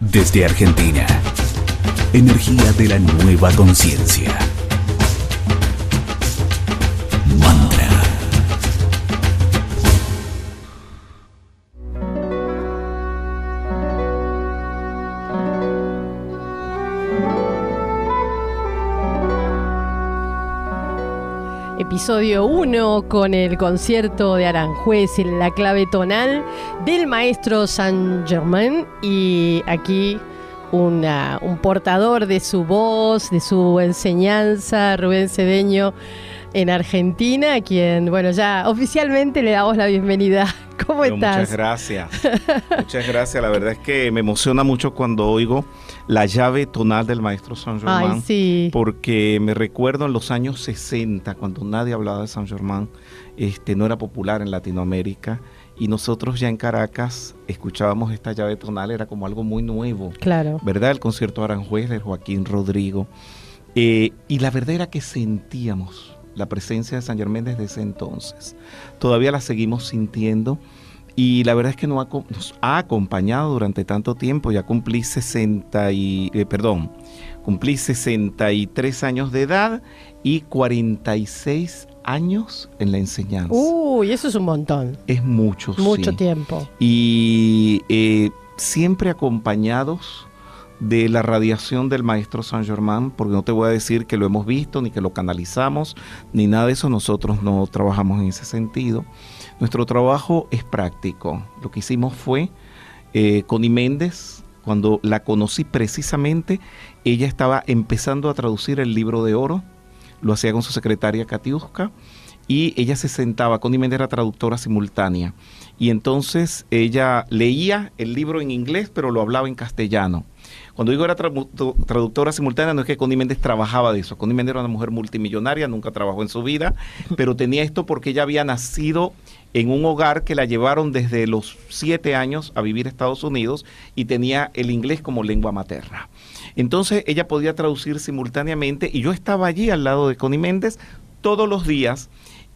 Desde Argentina, energía de la nueva conciencia. Episodio 1 con el concierto de Aranjuez en la clave tonal del maestro Saint Germain y aquí una- un portador de su voz, de su enseñanza, Rubén Cedeño en Argentina, a quien, bueno, ya oficialmente le damos la bienvenida. ¿Cómo estás? Muchas gracias. Muchas gracias. La verdad es que me emociona mucho cuando oigo la llave tonal del maestro Saint Germain. Ay, sí. Porque me recuerdo en los años 60, cuando nadie hablaba de Saint Germain, este, no era popular en Latinoamérica. Y nosotros ya en Caracas escuchábamos esta llave tonal, era como algo muy nuevo. Claro. ¿Verdad? El concierto de Aranjuez de Joaquín Rodrigo. Eh, y la verdad era que sentíamos la presencia de San Germán desde ese entonces. Todavía la seguimos sintiendo. Y la verdad es que nos ha, nos ha acompañado durante tanto tiempo. Ya cumplí 60 y, eh, perdón, cumplí 63 años de edad y 46 años en la enseñanza. Uy, eso es un montón. es mucho, Mucho sí tiempo. y eh, siempre acompañados de la radiación del maestro Saint Germain, porque no te voy a decir que lo hemos visto, ni que lo canalizamos, ni nada de eso, nosotros no trabajamos en ese sentido. Nuestro trabajo es práctico. Lo que hicimos fue, eh, Connie Méndez, cuando la conocí precisamente, ella estaba empezando a traducir el libro de oro, lo hacía con su secretaria Katiuska, y ella se sentaba, Connie Méndez era traductora simultánea, y entonces ella leía el libro en inglés, pero lo hablaba en castellano. Cuando digo era tradu- traductora simultánea, no es que Connie Méndez trabajaba de eso. Connie Méndez era una mujer multimillonaria, nunca trabajó en su vida, pero tenía esto porque ella había nacido en un hogar que la llevaron desde los siete años a vivir a Estados Unidos y tenía el inglés como lengua materna. Entonces ella podía traducir simultáneamente y yo estaba allí al lado de Connie Méndez todos los días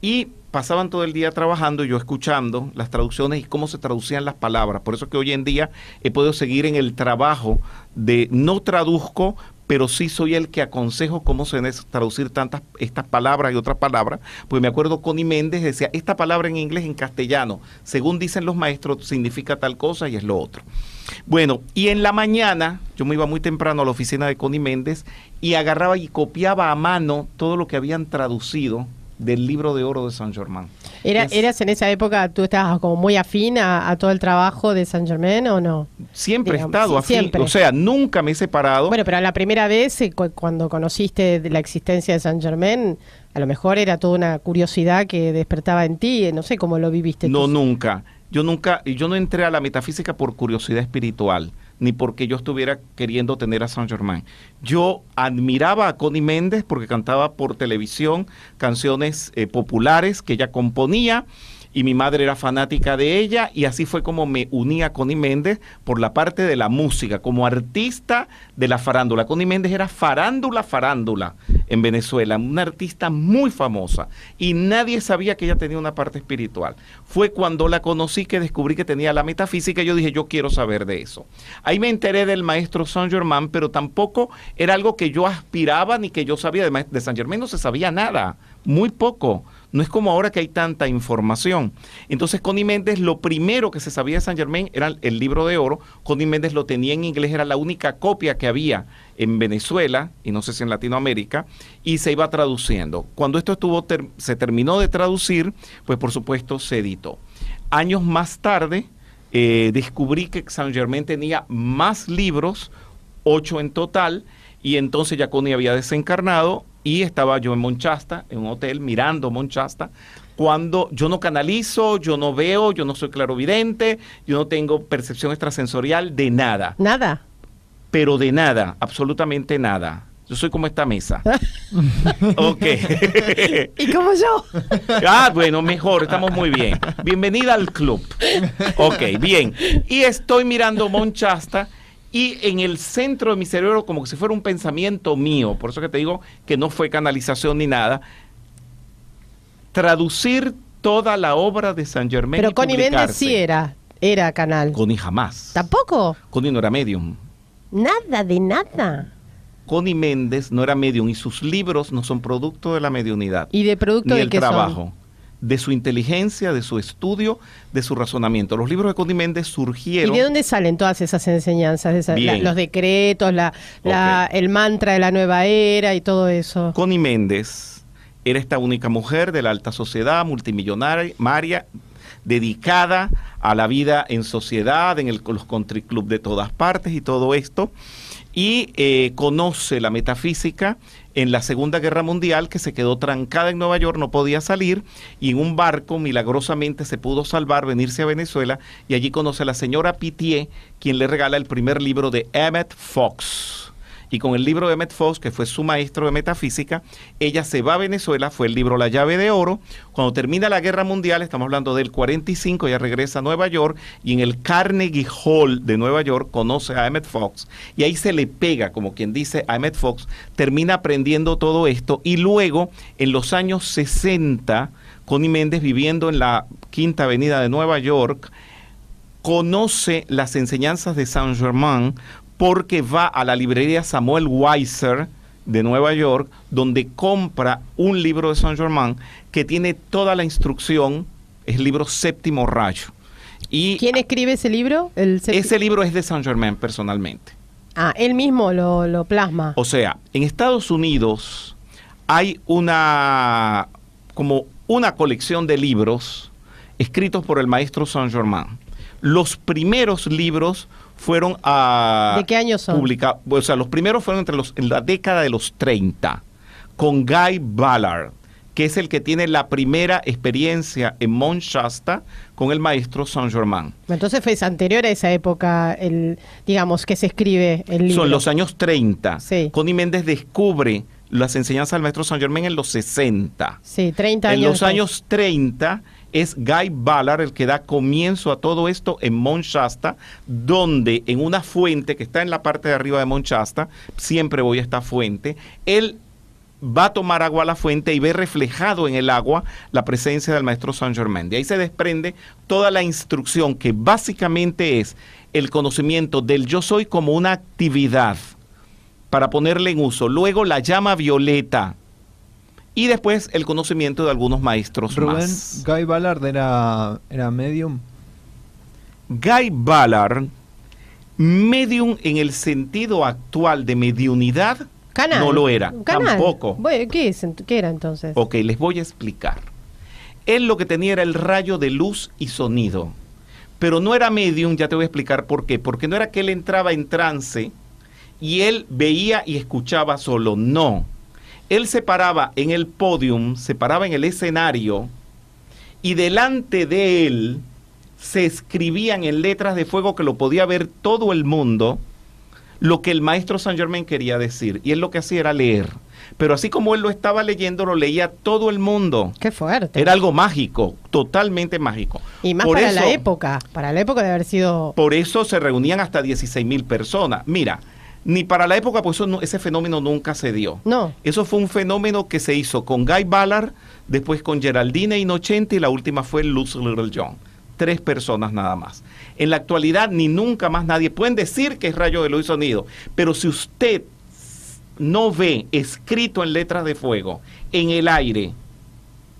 y pasaban todo el día trabajando yo escuchando las traducciones y cómo se traducían las palabras. Por eso que hoy en día he podido seguir en el trabajo de no traduzco, pero sí soy el que aconsejo cómo se traducir tantas estas palabras y otras palabras. Pues me acuerdo Connie Méndez decía, esta palabra en inglés en castellano, según dicen los maestros, significa tal cosa y es lo otro. Bueno, y en la mañana yo me iba muy temprano a la oficina de Connie Méndez y agarraba y copiaba a mano todo lo que habían traducido del libro de oro de Saint Germain. Era, Es- ¿Eras en esa época, tú estabas como muy afín a, a todo el trabajo de Saint Germain o no? Siempre Digamos, he estado afín, siempre. o sea, nunca me he separado. Bueno, pero la primera vez eh, cu- cuando conociste la existencia de Saint Germain, a lo mejor era toda una curiosidad que despertaba en ti, eh, no sé cómo lo viviste. No, tú. nunca. Yo nunca, yo no entré a la metafísica por curiosidad espiritual, ni porque yo estuviera queriendo tener a Saint Germain. Yo admiraba a Connie Méndez porque cantaba por televisión canciones eh, populares que ella componía. Y mi madre era fanática de ella y así fue como me uní a Connie Méndez por la parte de la música, como artista de la farándula. Connie Méndez era farándula, farándula en Venezuela, una artista muy famosa y nadie sabía que ella tenía una parte espiritual. Fue cuando la conocí que descubrí que tenía la metafísica y yo dije, yo quiero saber de eso. Ahí me enteré del maestro Saint Germain, pero tampoco era algo que yo aspiraba ni que yo sabía. De, de Saint Germain no se sabía nada, muy poco. No es como ahora que hay tanta información. Entonces, Connie Méndez, lo primero que se sabía de Saint Germain era el- libro de oro. Connie Méndez lo tenía en inglés, era la única copia que había en Venezuela y no sé si en Latinoamérica, y se iba traduciendo. Cuando esto estuvo se terminó de traducir, pues por supuesto se editó. Años más tarde, eh, descubrí que Saint Germain tenía más libros, ocho en total, y entonces ya Connie había desencarnado y estaba yo en Monchasta, en un hotel, mirando Monchasta, cuando yo no canalizo, yo no veo, yo no soy clarovidente, yo no tengo percepción extrasensorial de nada, Nada. pero de nada, absolutamente nada. Yo soy como esta mesa. ok. ¿Y como yo? Ah, bueno, mejor, estamos muy bien. Bienvenida al club. Ok, bien. Y estoy mirando Monchasta y en el centro de mi cerebro, como si fuera un pensamiento mío, por eso que te digo que no fue canalización ni nada, traducir toda la obra de San Germain. Pero y Connie Méndez sí era, era canal. Connie jamás. ¿Tampoco? Connie no era medium. Nada de nada. Connie Méndez no era medium y sus libros no son producto de la mediunidad. ¿Y de producto ni de el qué son? De su inteligencia, de su estudio, de su razonamiento. Los libros de Connie Méndez ¿Y surgieron. de dónde salen todas esas enseñanzas? Esas- la- Bien. los decretos, la, la- el mantra de la nueva era y todo eso. Connie Méndez era esta única mujer de la alta sociedad, multimillonaria, María, dedicada a la vida en sociedad, en el, los country club de todas partes y todo esto. Y eh, conoce la metafísica en la Segunda Guerra Mundial, que se quedó trancada en Nueva York, no podía salir, y en un barco milagrosamente se pudo salvar, venirse a Venezuela, y allí conoce a la señora Pitié, quien le regala el primer libro de Emmett Fox. Y con el libro de Emmett Fox, que fue su maestro de metafísica, ella se va a Venezuela, fue el libro La llave de oro. Cuando termina la guerra mundial, estamos hablando del 45, ella regresa a Nueva York y en el Carnegie Hall de Nueva York conoce a Emmett Fox y ahí se le pega, como quien dice, a Emmett Fox, termina aprendiendo todo esto y luego en los años 60, Connie Méndez viviendo en la Quinta Avenida de Nueva York, conoce las enseñanzas de Saint Germain porque va a la librería Samuel Weiser de Nueva York, donde compra un libro de Saint Germain que tiene toda la instrucción, es el libro Séptimo Rayo. Y ¿Quién escribe ese libro? El ese libro es de Saint Germain personalmente. Ah, él mismo lo, lo plasma. O sea, en Estados Unidos hay una como una colección de libros escritos por el maestro Saint Germain. Los primeros libros fueron a ¿De qué año son? publica- o sea, los primeros fueron entre los en la década de los 30 con Guy Ballard, que es el que tiene la primera experiencia en Mount Shasta con el maestro Saint Germain. Entonces fue anterior a esa época, el, digamos, que se escribe el libro. Son los años 30. Sí. Connie Méndez descubre las enseñanzas del maestro Saint Germain en los 60. Sí, 30 años. En los años 30 es Guy Ballard el que da comienzo a todo esto en Mount Shasta, donde en una fuente que está en la parte de arriba de Mount Shasta, siempre voy a esta fuente, él va a tomar agua a la fuente y ve reflejado en el agua la presencia del maestro Saint Germain. De ahí se desprende toda la instrucción que básicamente es el conocimiento del yo soy como una actividad para ponerle en uso. Luego la llama violeta y después el conocimiento de algunos maestros Rubén, más. Guy Ballard era, era medium. Guy Ballard, medium en el sentido actual de mediunidad, Canal. no lo era, canal. tampoco. Bueno, ¿qué, es, ¿Qué era entonces? Ok, les voy a explicar. Él lo que tenía era el rayo de luz y sonido. Pero no era medium, ya te voy a explicar por qué. Porque no era que él entraba en trance y él veía y escuchaba solo. No. Él se paraba en el podium, se paraba en el escenario y delante de él se escribían en letras de fuego que lo podía ver todo el mundo lo que el maestro Saint Germain quería decir. Y él lo que hacía era leer. Pero así como él lo estaba leyendo, lo leía todo el mundo. Qué fuerte. Era algo mágico, totalmente mágico. y más Por para la época. Para la época de haber sido. Por eso se reunían hasta 16 mil personas. Mira, ni para la época, pues eso no- ese fenómeno nunca se dio. No. Eso fue un fenómeno que se hizo con Guy Ballard, después con Geraldine Innocenti y la última fue Lucy Little John. Tres personas nada más. En la actualidad ni nunca más nadie. Pueden decir que es rayo de luz y sonido, pero si usted no ve escrito en letras de fuego en el aire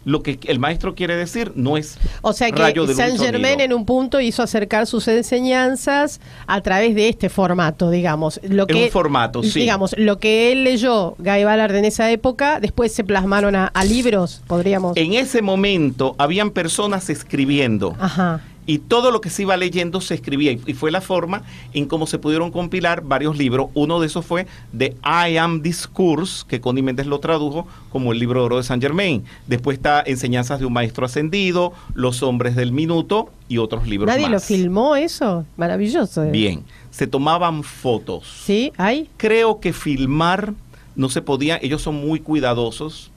lo que el maestro quiere decir, no es O sea que rayo de Saint Germain en un punto hizo acercar sus enseñanzas a través de este formato, digamos. Lo que, un formato, sí. Digamos, lo que él leyó, Guy Ballard, en esa época, después se plasmaron a, a libros, podríamos. En ese momento habían personas escribiendo Ajá. Y todo lo que se iba leyendo se escribía y fue la forma en cómo se pudieron compilar varios libros. Uno de esos fue The I Am Discourse, que Connie Méndez lo tradujo como el libro de oro de Saint Germain. Después está Enseñanzas de un Maestro Ascendido, Los Hombres del Minuto y otros libros ¿Nadie lo filmó eso? Maravilloso. eh. Bien, se tomaban fotos. ¿Sí? ¿Hay? Creo que filmar no se podía, ellos son muy cuidadosos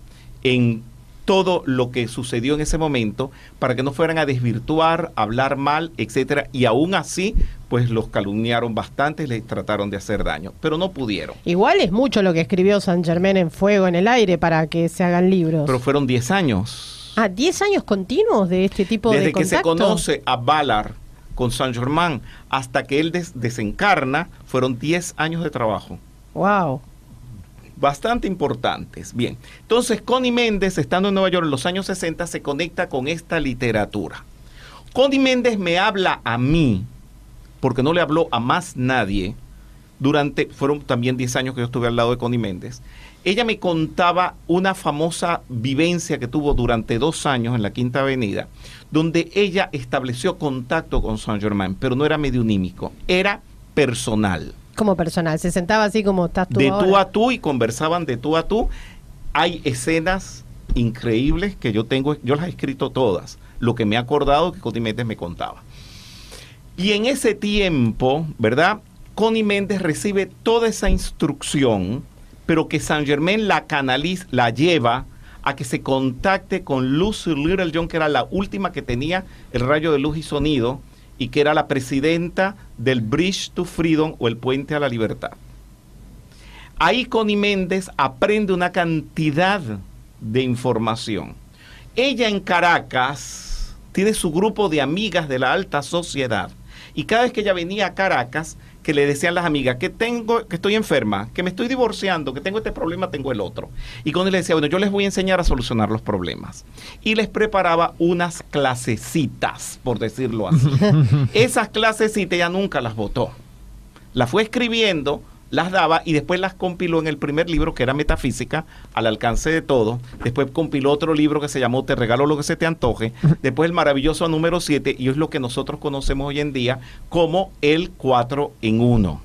en todo lo que sucedió en ese momento para que no fueran a desvirtuar, hablar mal, etcétera, y aún así pues los calumniaron bastante les trataron de hacer daño, pero no pudieron. Igual es mucho lo que escribió Saint Germain en Fuego en el Aire para que se hagan libros. Pero fueron 10 años. ah, 10 años continuos de este tipo Desde de que se contacto. conoce a Ballard con Saint Germain hasta que él des- desencarna fueron 10 años de trabajo. Wow. Bastante importantes. Bien, entonces Connie Méndez, estando en Nueva York en los años 60, se conecta con esta literatura. Connie Méndez me habla a mí, porque no le habló a más nadie, durante, fueron también 10 años que yo estuve al lado de Connie Méndez. Ella me contaba una famosa vivencia que tuvo durante dos años en la Quinta Avenida, donde ella estableció contacto con Saint Germain, pero no era mediunímico, era personal Como personal, se sentaba así como estás tú de ahora. tú a tú y conversaban de tú a tú. Hay escenas increíbles que yo tengo, yo las he escrito todas, lo que me he acordado que Connie Méndez me contaba. Y en ese tiempo, ¿verdad? Connie Méndez recibe toda esa instrucción, pero que Saint Germain la canaliza, la lleva a que se contacte con Lucy Little John, que era la última que tenía el rayo de luz y sonido, y que era la presidenta del Bridge to Freedom o el Puente a la Libertad. Ahí Connie Méndez aprende una cantidad de información. Ella en Caracas tiene su grupo de amigas de la alta sociedad. Y cada vez que ella venía a Caracas, que le decían las amigas que tengo, que estoy enferma, que me estoy divorciando, que tengo este problema, tengo el otro. Y Connie le decía, bueno, yo les voy a enseñar a solucionar los problemas. Y les preparaba unas clasecitas, por decirlo así. Esas clasecitas ella nunca las votó. Las fue escribiendo, las daba y después las compiló en el primer libro que era Metafísica, al alcance de todo. Después compiló otro libro que se llamó Te regalo lo que se te antoje. Después el maravilloso número 7 y es lo que nosotros conocemos hoy en día como el 4 en 1.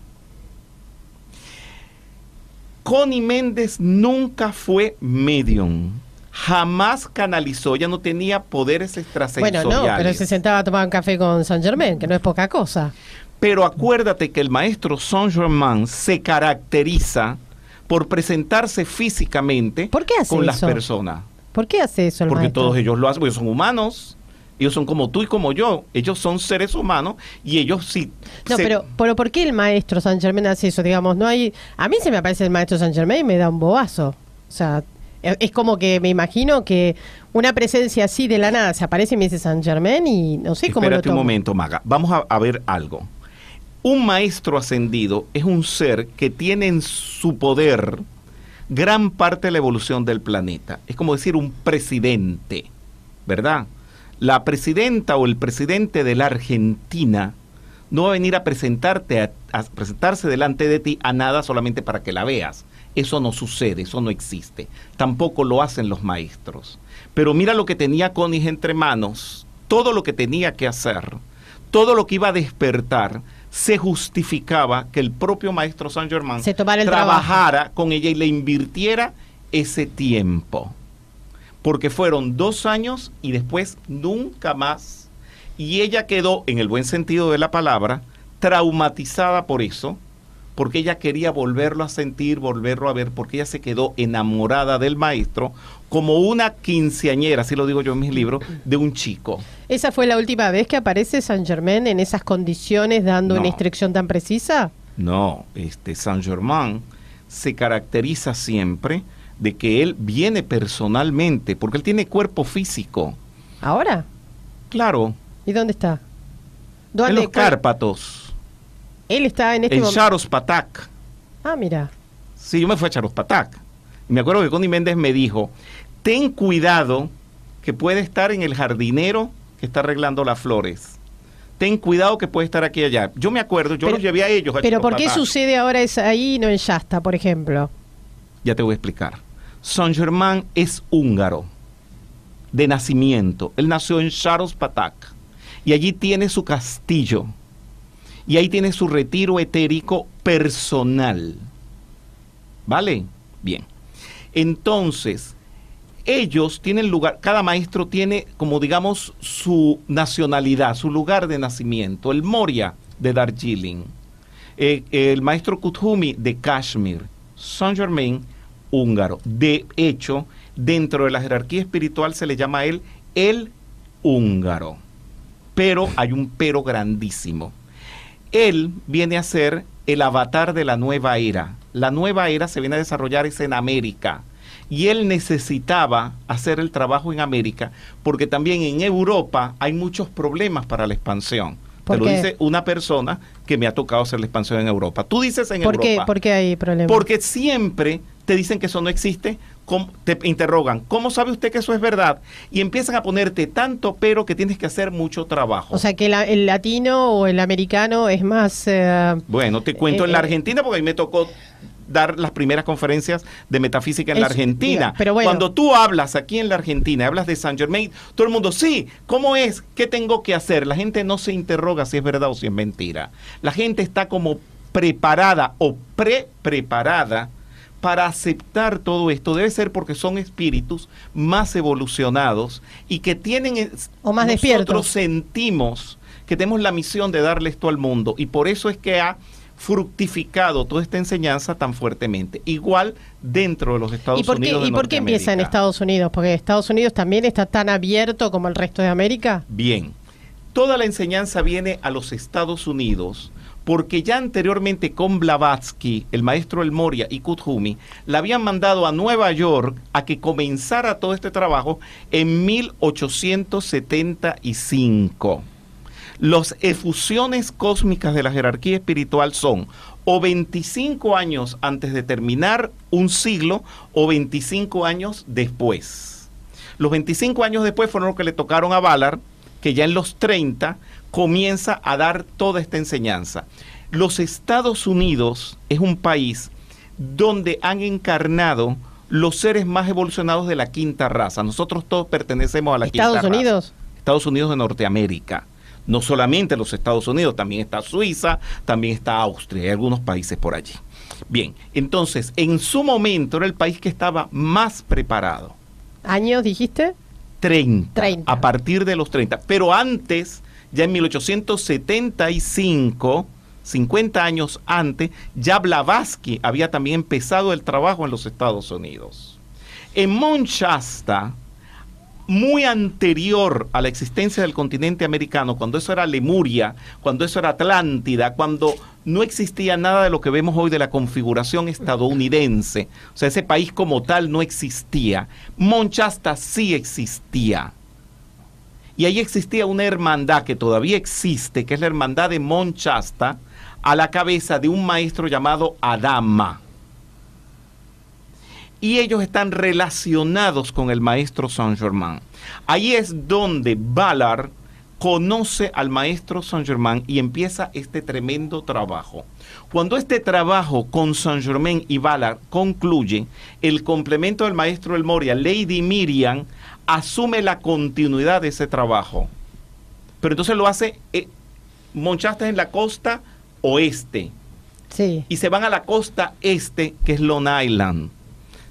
Connie Méndez nunca fue medium. Jamás canalizó, ella no tenía poderes Bueno, extrasensoriales. no, pero se sentaba a tomar un café con Saint Germain, que no es poca cosa. Pero acuérdate que el maestro Saint Germain se caracteriza por presentarse físicamente ¿Por qué hace con las personas. ¿Por qué hace eso el Porque maestro? todos ellos lo hacen, porque ellos son humanos. Ellos son como tú y como yo. Ellos son seres humanos y ellos sí. No, se- pero, pero ¿por qué el maestro Saint Germain hace eso? Digamos, no hay. A mí se me aparece el maestro Saint Germain y me da un bobazo. O sea, e- es como que me imagino que una presencia así de la nada se aparece y me dice Saint Germain y no sé cómo lo Espérate un tomo. momento, Maga. Vamos a, a ver algo. Un maestro ascendido es un ser que tiene en su poder gran parte de la evolución del planeta. Es como decir un presidente, ¿verdad? La presidenta o el presidente de la Argentina no va a venir a presentarte a, presentarse delante de ti a nada solamente para que la veas. Eso no sucede, eso no existe. Tampoco lo hacen los maestros. Pero mira lo que tenía Connie entre manos, todo lo que tenía que hacer, todo lo que iba a despertar, se justificaba que el propio maestro Se tomara el trabajara con ella y le invirtiera ese tiempo. Porque fueron dos años y después nunca más. Y ella quedó, en el buen sentido de la palabra, traumatizada por eso, porque ella quería volverlo a sentir, volverlo a ver, porque ella se quedó enamorada del maestro como una quinceañera, así lo digo yo en mis libros, de un chico. ¿Esa fue la última vez que aparece Saint Germain en esas condiciones dando No. una instrucción tan precisa? No, este Saint Germain se caracteriza siempre de que él viene personalmente, porque él tiene cuerpo físico. ¿Ahora? Claro, ¿Y dónde está? en los Cárpatos, Él está en este en momento. Charos Patak. Ah, mira. Sí, yo me fui a Charos Patak. Y me acuerdo que Connie Méndez me dijo, ten cuidado que puede estar en el jardinero que está arreglando las flores. Ten cuidado que puede estar aquí y allá. Yo me acuerdo, yo Pero- los llevé a ellos. a Pero Charos ¿por qué sucede ahora es ahí y no en Shasta, por ejemplo? Ya te voy a explicar. Saint Germain es húngaro de nacimiento. Él nació en Charos Patak y allí tiene su castillo y ahí tiene su retiro etérico personal. ¿Vale? Bien. Entonces, ellos tienen lugar, cada maestro tiene como digamos su nacionalidad, su lugar de nacimiento. El Moria de Darjeeling, eh, el maestro Kuthumi de Kashmir, Saint Germain húngaro. De hecho, dentro de la jerarquía espiritual se le llama a él el húngaro. Pero hay un pero grandísimo. Él viene a ser el avatar de la nueva era. La nueva era se viene a desarrollar es en América. Y él necesitaba hacer el trabajo en América porque también en Europa hay muchos problemas para la expansión. ¿Por Te lo qué? dice una persona que me ha tocado hacer la expansión en Europa. Tú dices en ¿Por qué, Europa. ¿Por qué hay problemas? Porque siempre te dicen que eso no existe, ¿cómo- te interrogan, ¿cómo sabe usted que eso es verdad? Y empiezan a ponerte tanto pero que tienes que hacer mucho trabajo. O sea, que la- el latino o el americano es más... eh, bueno, te cuento eh, en la eh, Argentina porque a mí me tocó dar las primeras conferencias de metafísica en la Argentina. diga, pero bueno. Cuando tú hablas aquí en la Argentina, hablas de Saint Germain, todo el mundo, sí, ¿cómo es? ¿Qué tengo que hacer? La gente no se interroga si es verdad o si es mentira. La gente está como preparada o pre-preparada para aceptar todo esto. Debe ser porque son espíritus más evolucionados y que tienen... O más nosotros sentimos que tenemos la misión de darle esto al mundo y por eso es que ha fructificado toda esta enseñanza tan fuertemente. Igual dentro de los Estados ¿Y por qué, Unidos. de ¿y por qué empieza en. Estados Unidos? Porque Estados Unidos también está tan abierto como el resto de América. Bien, toda la enseñanza viene a los Estados Unidos porque ya anteriormente con Blavatsky, el maestro El Moria y Kuthumi, la habían mandado a Nueva York a que comenzara todo este trabajo en 1875. Las efusiones cósmicas de la jerarquía espiritual son o 25 años antes de terminar un siglo o 25 años después. Los 25 años después fueron los que le tocaron a Ballard, que ya en los 30 comienza a dar toda esta enseñanza. Los Estados Unidos es un país donde han encarnado los seres más evolucionados de la quinta raza. Nosotros todos pertenecemos a la Estados quinta raza. Unidos. Estados Unidos de Norteamérica. No solamente los Estados Unidos, también está Suiza, también está Austria, hay algunos países por allí. Bien, entonces, en su momento era el país que estaba más preparado. ¿Años dijiste? 30, 30. a partir de los 30. Pero antes, ya en 1875, 50 años antes, ya Blavatsky había también empezado el trabajo en los Estados Unidos. En Mount Shasta, muy anterior a la existencia del continente americano, cuando eso era Lemuria, cuando eso era Atlántida, cuando no existía nada de lo que vemos hoy de la configuración estadounidense, o sea, ese país como tal no existía, Monchasta sí existía. Y ahí existía una hermandad que todavía existe, que es la hermandad de Monchasta, a la cabeza de un maestro llamado Adama y ellos están relacionados con el maestro Saint Germain. Ahí es donde Ballard conoce al maestro Saint Germain y empieza este tremendo trabajo. Cuando este trabajo con Saint Germain y Ballard concluye, el complemento del maestro El Moria, Lady Miriam, asume la continuidad de ese trabajo. Pero entonces lo hace eh, Monchasta en la costa oeste Sí. y se van a la costa este, que es Long Island.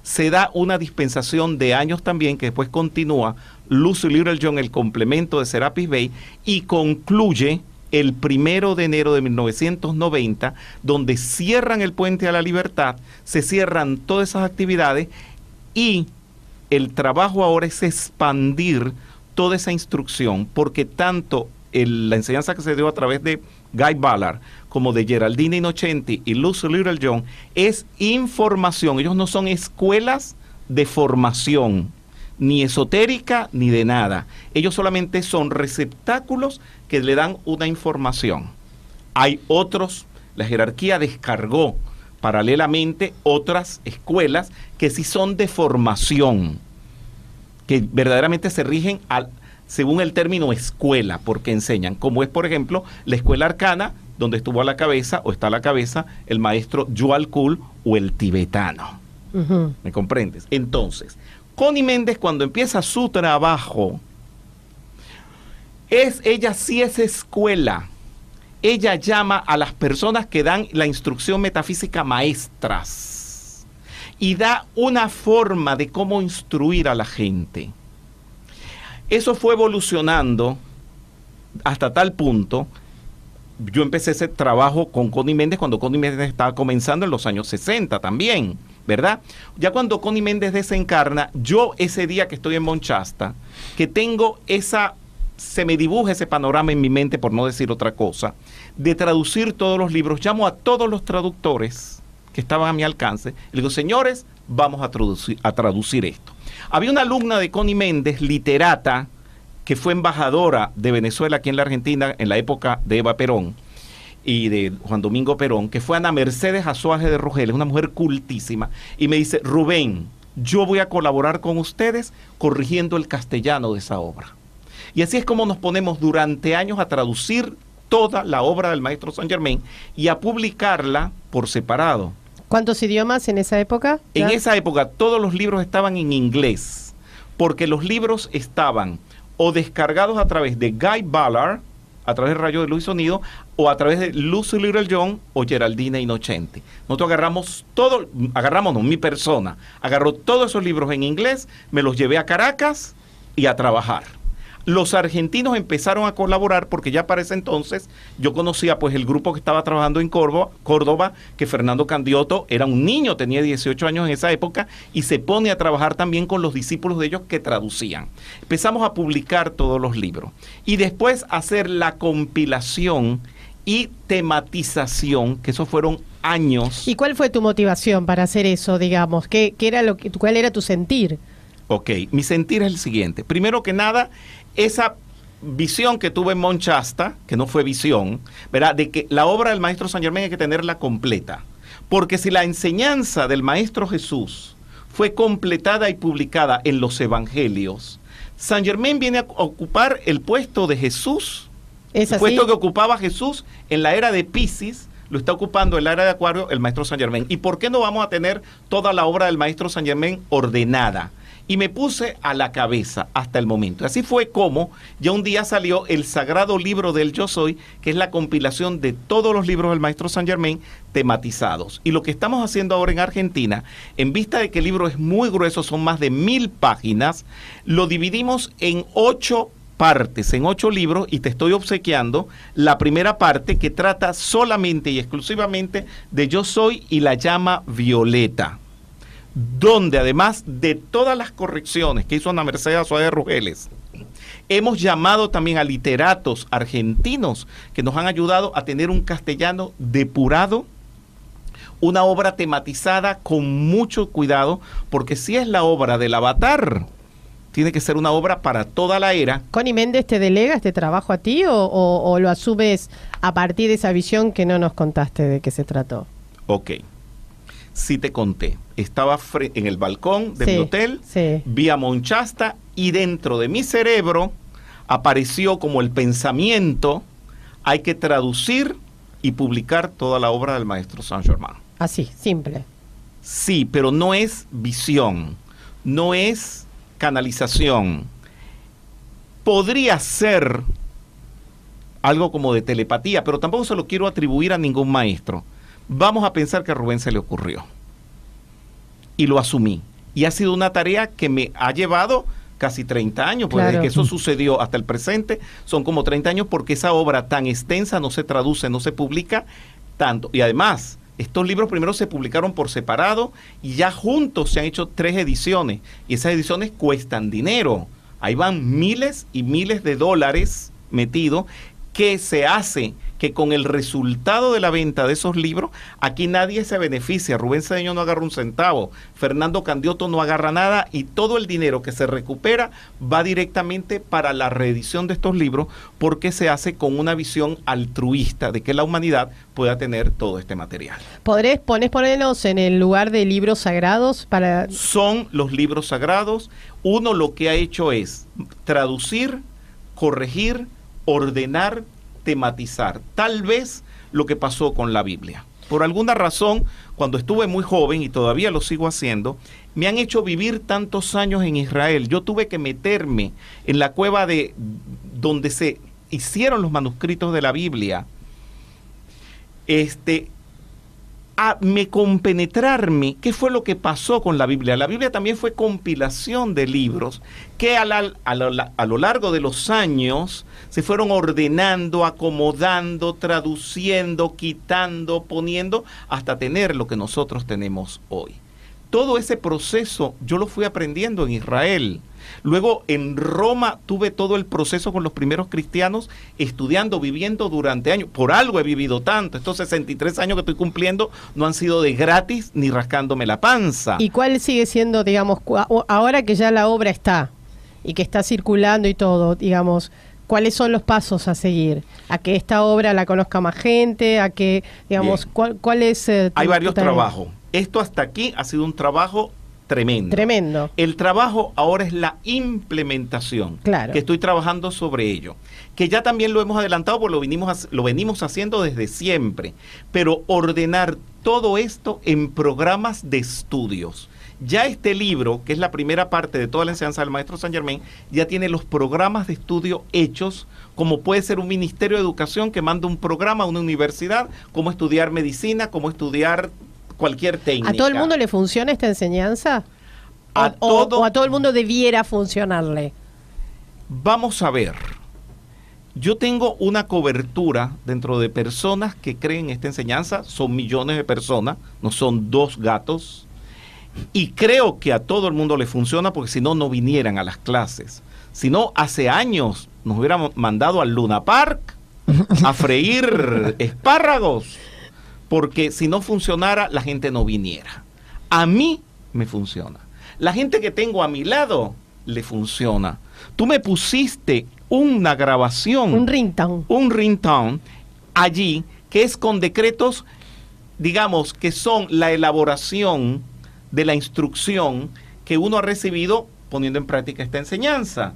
Se da una dispensación de años también, que después continúa Lucy Little John, el complemento de Serapis Bay, y concluye el primero de enero de 1990, donde cierran el puente a la libertad, se cierran todas esas actividades y el trabajo ahora es expandir toda esa instrucción, porque tanto la enseñanza que se dio a través de Guy Ballard como de Geraldine Innocenti y Lucy Little John es información. Ellos no son escuelas de formación, ni esotérica ni de nada. Ellos solamente son receptáculos que le dan una información. Hay otros, la jerarquía descargó paralelamente otras escuelas que sí son de formación que verdaderamente se rigen al, según el término escuela, porque enseñan, como es por ejemplo la escuela arcana, donde estuvo a la cabeza o está a la cabeza el maestro Yual Kul o el tibetano. ¿Me comprendes? Entonces, Connie Méndez cuando empieza su trabajo, es, ella sí es escuela. Ella llama a las personas que dan la instrucción metafísica maestras y da una forma de cómo instruir a la gente. Eso fue evolucionando hasta tal punto. Yo empecé ese trabajo con Connie Méndez cuando Connie Méndez estaba comenzando en los años 60 también, ¿verdad? Ya cuando Connie Méndez desencarna, yo ese día que estoy en Monchasta, que tengo esa, se me dibuja ese panorama en mi mente, por no decir otra cosa, de traducir todos los libros, llamo a todos los traductores que estaban a mi alcance, le digo, señores, vamos a traducir, a traducir esto. Había una alumna de Connie Méndez, literata, que fue embajadora de Venezuela aquí en la Argentina en la época de Eva Perón y de Juan Domingo Perón, que fue Ana Mercedes Azuaje de Rogeles, una mujer cultísima, y me dice, Rubén, yo voy a colaborar con ustedes corrigiendo el castellano de esa obra. Y así es como nos ponemos durante años a traducir toda la obra del maestro Saint Germain y a publicarla por separado. ¿Cuántos idiomas en esa época? En ¿Ya? esa época todos los libros estaban en inglés, porque los libros estaban o descargados a través de Guy Ballard, a través de Rayo de Luz y Sonido, o a través de Lucy Little John o Geraldina Inocente. Nosotros agarramos todo, agarramos, no, mi persona, agarró todos esos libros en inglés, me los llevé a Caracas y a trabajar. Los argentinos empezaron a colaborar porque ya para ese entonces yo conocía pues el grupo que estaba trabajando en Córdoba, Córdoba, que Fernando Candioto era un niño, tenía 18 años en esa época y se pone a trabajar también con los discípulos de ellos que traducían. Empezamos a publicar todos los libros y después hacer la compilación y tematización, que esos fueron años. ¿Y cuál fue tu motivación para hacer eso, digamos? ¿Qué, qué era lo que, ¿Cuál era tu sentir? Ok, mi sentir es el siguiente. Primero que nada, esa visión que tuve en Monchasta, que no fue visión, ¿verdad? De que la obra del maestro San Germán hay que tenerla completa. Porque si la enseñanza del maestro Jesús fue completada y publicada en los evangelios, San Germán viene a ocupar el puesto de Jesús, ¿Es el puesto que ocupaba Jesús en la era de Pisces, lo está ocupando en la era de Acuario el maestro San Germán. ¿Y por qué no vamos a tener toda la obra del maestro San Germán ordenada? Y me puse a la cabeza hasta el momento. Así fue como ya un día salió el sagrado libro del Yo Soy, que es la compilación de todos los libros del maestro San Germán tematizados. Y lo que estamos haciendo ahora en Argentina, en vista de que el libro es muy grueso, son más de mil páginas, lo dividimos en ocho partes, en ocho libros, y te estoy obsequiando la primera parte que trata solamente y exclusivamente de Yo Soy y la llama Violeta donde además de todas las correcciones que hizo Ana Mercedes Suárez Rugeles, hemos llamado también a literatos argentinos que nos han ayudado a tener un castellano depurado, una obra tematizada con mucho cuidado, porque si es la obra del avatar, tiene que ser una obra para toda la era. ¿Connie Méndez te delega este trabajo a ti o, o- o lo asumes a partir de esa visión que no nos contaste de qué se trató? Ok. Sí te conté. Estaba en el balcón de Sí, mi hotel, sí. vi a Monchasta y dentro de mi cerebro apareció como el pensamiento, hay que traducir y publicar toda la obra del maestro Saint Germain. Así, simple. Sí, pero no es visión, no es canalización. Podría ser algo como de telepatía, pero tampoco se lo quiero atribuir a ningún maestro. Vamos a pensar que a Rubén se le ocurrió. Y lo asumí. Y ha sido una tarea que me ha llevado casi 30 años, pues Claro. desde que eso sucedió hasta el presente son como 30 años porque esa obra tan extensa no se traduce, no se publica tanto. Y además, estos libros primero se publicaron por separado y ya juntos se han hecho tres ediciones. Y esas ediciones cuestan dinero. Ahí van miles y miles de dólares metidos que se hace que con el resultado de la venta de esos libros, aquí nadie se beneficia. Rubén Cedeño no agarra un centavo, Fernando Candioto no agarra nada y todo el dinero que se recupera va directamente para la reedición de estos libros porque se hace con una visión altruista de que la humanidad pueda tener todo este material. ¿Podrés ponés ponernos en el lugar de libros sagrados para Son los libros sagrados. Uno lo que ha hecho es traducir, corregir, ordenar, tematizar. Tal vez lo que pasó con la Biblia. Por alguna razón, cuando estuve muy joven y todavía lo sigo haciendo, me han hecho vivir tantos años en Israel. Yo tuve que meterme en la cueva de donde se hicieron los manuscritos de la Biblia. Este, a me compenetrarme qué fue lo que pasó con la Biblia. La Biblia también fue compilación de libros que a, la- a a lo largo de los años se fueron ordenando, acomodando, traduciendo, quitando, poniendo, hasta tener lo que nosotros tenemos hoy. Todo ese proceso yo lo fui aprendiendo en Israel. Luego en Roma tuve todo el proceso con los primeros cristianos, estudiando, viviendo durante años. Por algo he vivido tanto. Estos 63 años que estoy cumpliendo no han sido de gratis ni rascándome la panza. y cuál sigue siendo, digamos, ahora que ya la obra está y que está circulando y todo, digamos, ¿cuáles son los pasos a seguir? ¿A que esta obra la conozca más gente? ¿A que, digamos, cuál, cuál es... eh, tu- Hay varios trabajos. Esto hasta aquí ha sido un trabajo tremendo. Tremendo. El trabajo ahora es la implementación. Claro. Que estoy trabajando sobre ello. Que ya también lo hemos adelantado porque lo, vinimos, hac- lo venimos haciendo desde siempre. Pero ordenar todo esto en programas de estudios. Ya este libro, que es la primera parte de toda la enseñanza del maestro San Germain, ya tiene los programas de estudio hechos, como puede ser un ministerio de educación que manda un programa a una universidad, cómo estudiar medicina, cómo estudiar cualquier técnica. ¿A todo el mundo le funciona esta enseñanza? ¿O, A o- todo- o a todo el mundo debiera funcionarle? Vamos a ver. Yo tengo una cobertura dentro de personas que creen esta enseñanza. Son millones de personas, no son dos gatos. Y creo que a todo el mundo le funciona porque si no, no vinieran a las clases. Si no, hace años nos hubieran mandado al Luna Park a freír espárragos. Porque si no funcionara, la gente no viniera. A mí me funciona. La gente que tengo a mi lado le funciona. Tú me pusiste una grabación Un ringtone. un ringtone allí que es con decretos, digamos, que son la elaboración de la instrucción que uno ha recibido poniendo en práctica esta enseñanza.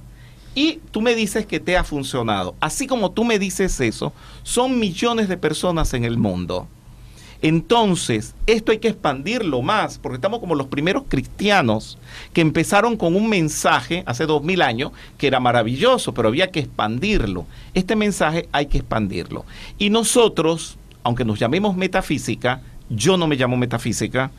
Y tú me dices que te ha funcionado. Así como tú me dices eso, son millones de personas en el mundo. Entonces, esto hay que expandirlo más, porque estamos como los primeros cristianos que empezaron con un mensaje hace dos mil años que era maravilloso, pero había que expandirlo. Este mensaje hay que expandirlo. Y nosotros, aunque nos llamemos metafísica, yo no me llamo metafísica,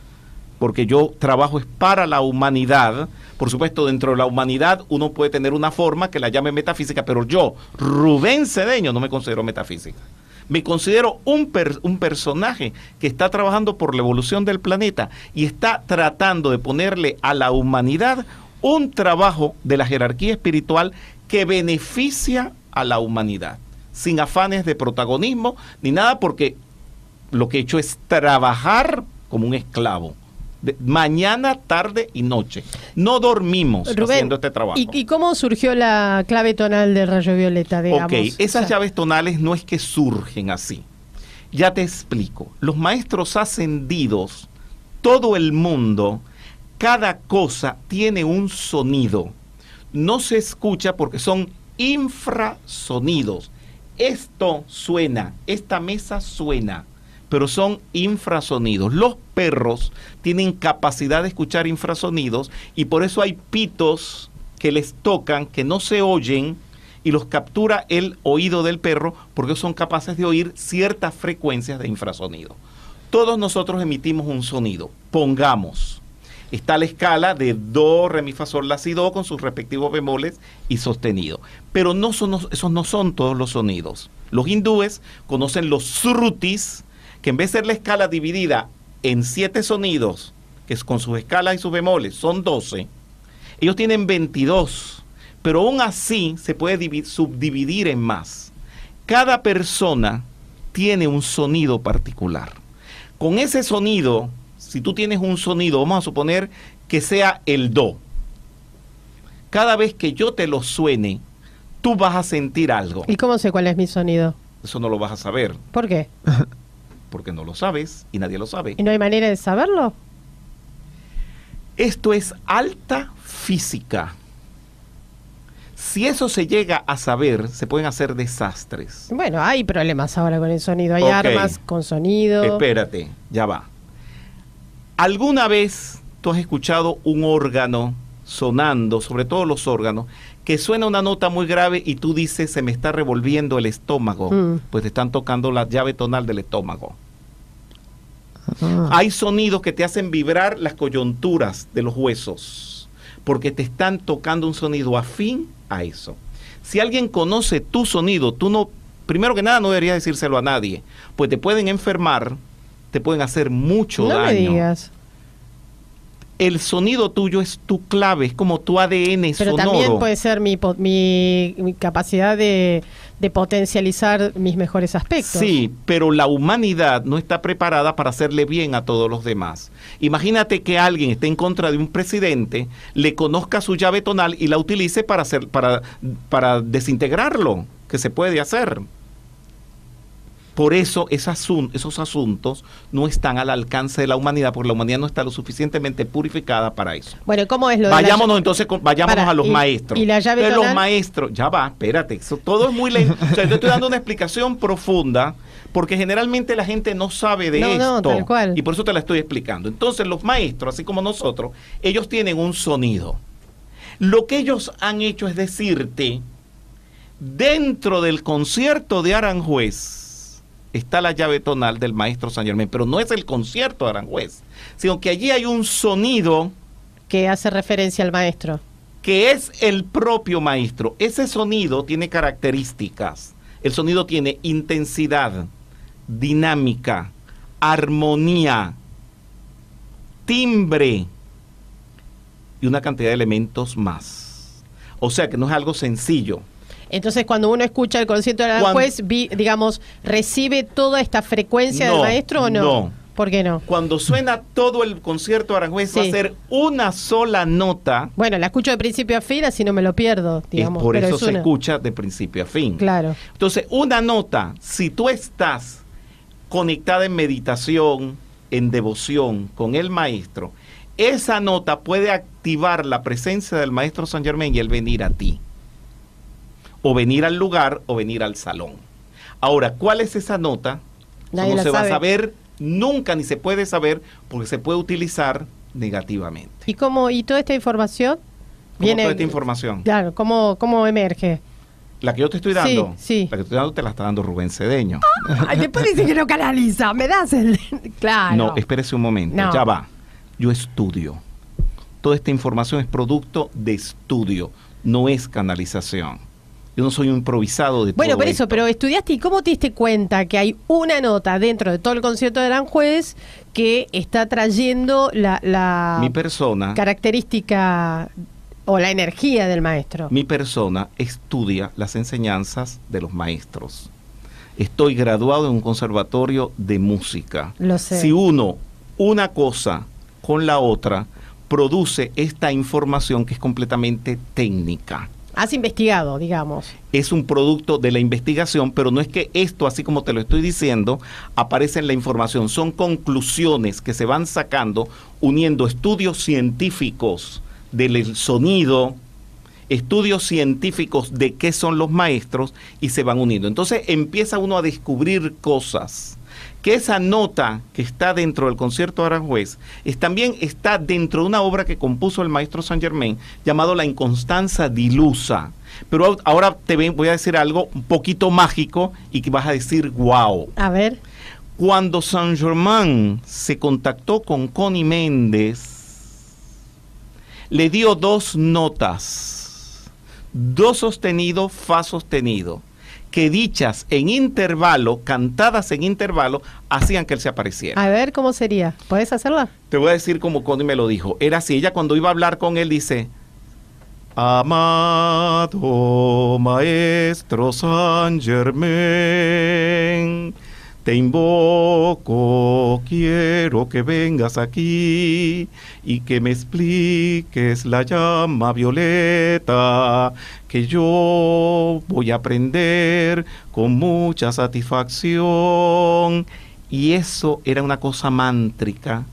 porque yo trabajo es para la humanidad. Por supuesto, dentro de la humanidad uno puede tener una forma que la llame metafísica, pero yo, Rubén Cedeño, no me considero metafísica. Me considero un, per- un personaje que está trabajando por la evolución del planeta y está tratando de ponerle a la humanidad un trabajo de la jerarquía espiritual que beneficia a la humanidad, sin afanes de protagonismo ni nada, porque lo que he hecho es trabajar como un esclavo. De- mañana, tarde y noche. No dormimos haciendo este trabajo. ¿y, y cómo surgió la clave tonal del rayo violeta, digamos? Ok, esas O sea, llaves tonales no es que surgen así. Ya te explico. Los maestros ascendidos, todo el mundo, cada cosa tiene un sonido. No se escucha porque son infrasonidos. Esto suena, esta mesa suena, pero son infrasonidos. Los perros tienen capacidad de escuchar infrasonidos y por eso hay pitos que les tocan, que no se oyen y los captura el oído del perro porque son capaces de oír ciertas frecuencias de infrasonido. Todos nosotros emitimos un sonido. Pongamos, está la escala de do, re, mi, fa, sol, la, si, do con sus respectivos bemoles y sostenido. Pero no son, esos no son todos los sonidos. Los hindúes conocen los srutis, que en vez de ser la escala dividida en siete sonidos, que es con sus escalas y sus bemoles, son 12, ellos tienen 22, pero aún así se puede divi- subdividir en más. Cada persona tiene un sonido particular. Con ese sonido, si tú tienes un sonido, vamos a suponer que sea el do. Cada vez que yo te lo suene, tú vas a sentir algo. ¿Y cómo sé cuál es mi sonido? Eso no lo vas a saber, ¿Por qué? porque no lo sabes y nadie lo sabe. ¿Y no hay manera de saberlo? Esto es alta física. Si eso se llega a saber, se pueden hacer desastres. Bueno, hay problemas ahora con el sonido. Hay armas con sonido. Espérate, ya va. ¿Alguna vez tú has escuchado un órgano sonando, sobre todo los órganos, que suena una nota muy grave y tú dices se me está revolviendo el estómago? Mm. Pues te están tocando la llave tonal del estómago. Ah. Hay sonidos que te hacen vibrar las coyunturas de los huesos, porque te están tocando un sonido afín a eso. Si alguien conoce tu sonido, tú no, primero que nada no deberías decírselo a nadie, pues te pueden enfermar, te pueden hacer mucho no daño. me digas. El sonido tuyo es tu clave, es como tu ADN Pero sonoro. también puede ser mi, mi, mi capacidad de, de potencializar mis mejores aspectos. Sí, pero la humanidad no está preparada para hacerle bien a todos los demás. Imagínate que alguien esté en contra de un presidente, le conozca su llave tonal y la utilice para hacer, para, para desintegrarlo, que se puede hacer. Por eso esos asuntos no están al alcance de la humanidad, porque la humanidad no está lo suficientemente purificada para eso. Bueno, ¿cómo es lo de la Vayámonos ll- entonces, con- vayámonos Para, a los y- maestros. y la llave Entonces, los maestros, ya va, espérate, eso todo es muy lento. O sea, yo estoy dando una explicación profunda porque generalmente la gente no sabe de No, no, esto. tal cual. Y por eso te la estoy explicando. Entonces, los maestros, así como nosotros, ellos tienen un sonido. Lo que ellos han hecho es decirte, dentro del concierto de Aranjuez está la llave tonal del maestro San Germán, pero no es el concierto de Aranjuez, sino que allí hay un sonido que hace referencia al maestro? que es el propio maestro. Ese sonido tiene características. El sonido tiene intensidad, dinámica, armonía, timbre y una cantidad de elementos más. O sea que no es algo sencillo. Entonces, cuando uno escucha el concierto de Aranjuez, vi- digamos, ¿recibe toda esta frecuencia del maestro o no? no. ¿Por qué no? Cuando suena todo el concierto de Aranjuez va a ser una sola nota. Bueno, la escucho de principio a fin, así no me lo pierdo, digamos. es por pero eso es se una. escucha de principio a fin. Claro. Entonces, una nota, si tú estás conectada en meditación, en devoción con el maestro, esa nota puede activar la presencia del maestro San Germán y él venir a ti. O venir al lugar o venir al salón. Ahora, ¿cuál es esa nota? Nadie no se va a sabe. saber nunca ni se puede saber porque se puede utilizar negativamente. ¿Y cómo y toda esta información ¿Cómo viene toda esta información? Claro, ¿cómo, cómo emerge? La que yo te estoy dando, Sí, sí. la que te estoy dando te la está dando Rubén Cedeño. Ay, después dice que no canaliza, me das el... claro. No, espérese un momento, No. ya va. Yo estudio. Toda esta información es producto de estudio, no es canalización. Yo no soy un improvisado de Bueno, todo por eso, pero estudiaste y cómo te diste cuenta que hay una nota dentro de todo el concierto de Aranjuez que está trayendo la, la mi persona, característica o la energía del maestro. mi persona estudia las enseñanzas de los maestros. Estoy graduado en un conservatorio de música. Lo sé. Si uno, una cosa con la otra, produce esta información que es completamente técnica. Has investigado, digamos. es un producto de la investigación, pero no es que esto, así como te lo estoy diciendo, aparece en la información. Son conclusiones que se van sacando uniendo estudios científicos del sonido, estudios científicos de qué son los maestros y se van uniendo. Entonces empieza uno a descubrir cosas. Que esa nota que está dentro del concierto de Aranjuez es, también está dentro de una obra que compuso el maestro Saint Germain llamado La Inconstanza Dilusa. Pero ahora te voy a decir algo un poquito mágico y que vas a decir wow. A ver, Cuando Saint Germain se contactó con Connie Méndez, le dio dos notas, do sostenido, fa sostenido, que dichas en intervalo, cantadas en intervalo, hacían que él se apareciera. a ver cómo sería. ¿Puedes hacerla? Te voy a decir como Connie me lo dijo. Era así, ella cuando iba a hablar con él dice, Amado Maestro San Germain, te invoco, quiero que vengas aquí y que me expliques la llama violeta, que yo voy a aprender con mucha satisfacción. Y eso era una cosa mántrica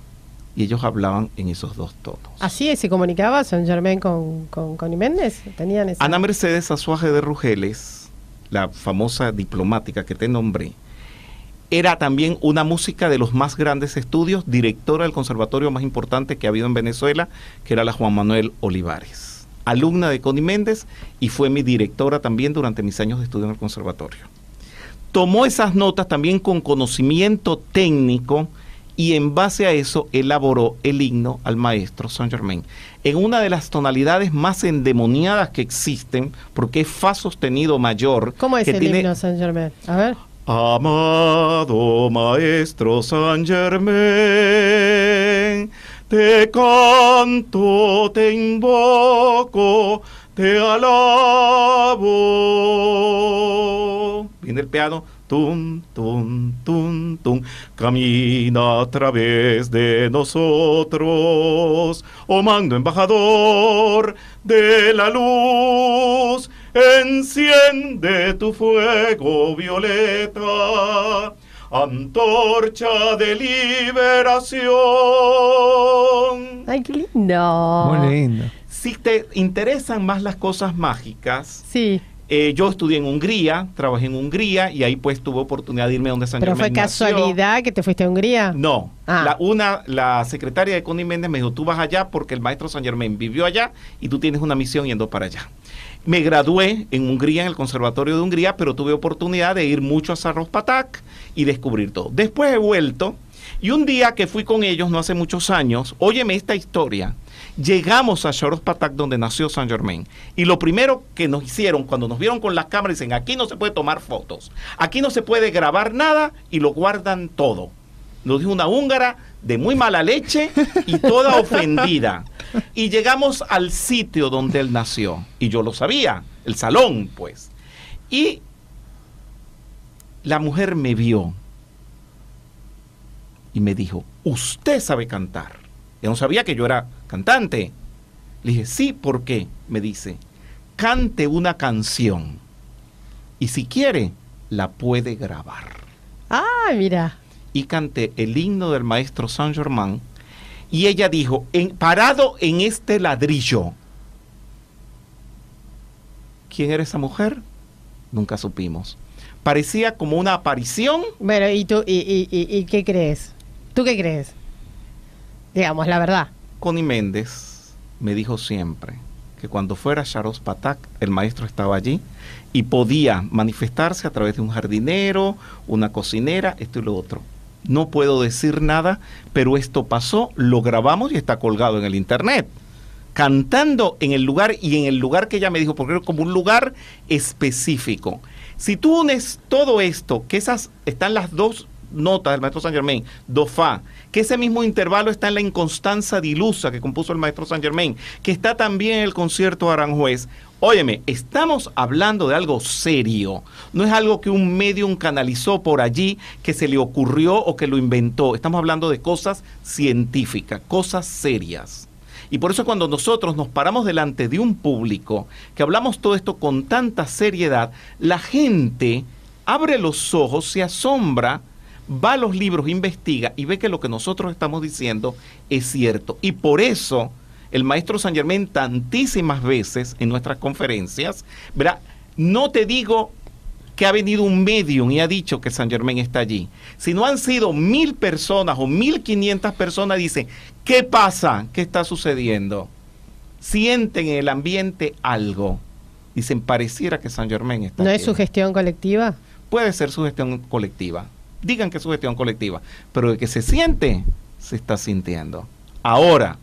y ellos hablaban en esos dos tonos. ¿Así se comunicaba San Germain con, con, con Méndez? ¿Tenían? Ana Mercedes Azuaje de Rugeles, la famosa diplomática que te nombré, era también una música de los más grandes estudios, directora del conservatorio más importante que ha habido en Venezuela, que era la Juan Manuel Olivares. Alumna de Connie Méndez y fue mi directora también durante mis años de estudio en el conservatorio. Tomó esas notas también con conocimiento técnico y en base a eso elaboró el himno al maestro Saint Germain en una de las tonalidades más endemoniadas que existen, porque es fa sostenido mayor. ¿Cómo es que el tiene- himno San Germain? A ver. Amado Maestro San Germain, te canto, te invoco, te alabo. Viene el piano, tum, tum, tum, tum, camina a través de nosotros, oh magno embajador de la luz, enciende tu fuego violeta, antorcha de liberación. Ay, qué lindo. Muy lindo. Si te interesan más las cosas mágicas, Sí, eh, yo estudié en Hungría, trabajé en Hungría y ahí pues tuve oportunidad de irme donde San pero fue nació. casualidad que te fuiste a Hungría. No, Ah. la, una, la secretaria de Connie Méndez me dijo, tú vas allá porque el maestro San Germán vivió allá y tú tienes una misión yendo para allá. Me gradué en Hungría, en el Conservatorio de Hungría, pero tuve oportunidad de ir mucho a Patak y descubrir todo. Después he vuelto y un día que fui con ellos, no hace muchos años, óyeme esta historia. Llegamos a Patak donde nació San Germain y lo primero que nos hicieron cuando nos vieron con las cámaras dicen aquí no se puede tomar fotos, aquí no se puede grabar nada y lo guardan todo. Nos dijo una húngara de muy mala leche y toda ofendida. Y llegamos al sitio donde él nació. Y yo lo sabía, el salón, pues. Y la mujer me vio y me dijo, usted sabe cantar. Yo no sabía que yo era cantante. Le dije, sí, ¿por qué? Me dice, cante una canción. Y si quiere, la puede grabar Ah, mira. y canté el himno del maestro Saint Germain. Y ella dijo, en, parado en este ladrillo. ¿Quién era esa mujer? Nunca supimos. Parecía como una aparición. Bueno, ¿y tú y, y- y- y qué crees? ¿Tú qué crees? Digamos, la verdad. Connie Méndez me dijo siempre que cuando fuera Sharos Patak, el maestro estaba allí y podía manifestarse a través de un jardinero, una cocinera, esto y lo otro. No puedo decir nada, pero esto pasó, lo grabamos y está colgado en el internet. Cantando en el lugar y en el lugar que ella me dijo, porque era como un lugar específico. Si tú unes todo esto, que esas están las dos notas del maestro Saint Germain, do fa, que ese mismo intervalo está en la inconstanza dilusa que compuso el maestro Saint Germain, que está también en el concierto de Aranjuez. Óyeme, estamos hablando de algo serio, no es algo que un medium canalizó por allí, que se le ocurrió o que lo inventó, estamos hablando de cosas científicas, cosas serias. Y por eso cuando nosotros nos paramos delante de un público, que hablamos todo esto con tanta seriedad, la gente abre los ojos, se asombra, va a los libros, investiga y ve que lo que nosotros estamos diciendo es cierto. Y por eso el maestro San Germán tantísimas veces en nuestras conferencias, ¿verdad? No te digo que ha venido un medium y ha dicho que San Germán está allí. Si no han sido mil personas o mil quinientas personas, dicen, ¿qué pasa? ¿Qué está sucediendo? Sienten en el ambiente algo. Dicen, pareciera que San Germán está ¿No aquí. es su gestión colectiva? Puede ser su gestión colectiva. Digan que es su gestión colectiva. Pero de que se siente, se está sintiendo. Ahora,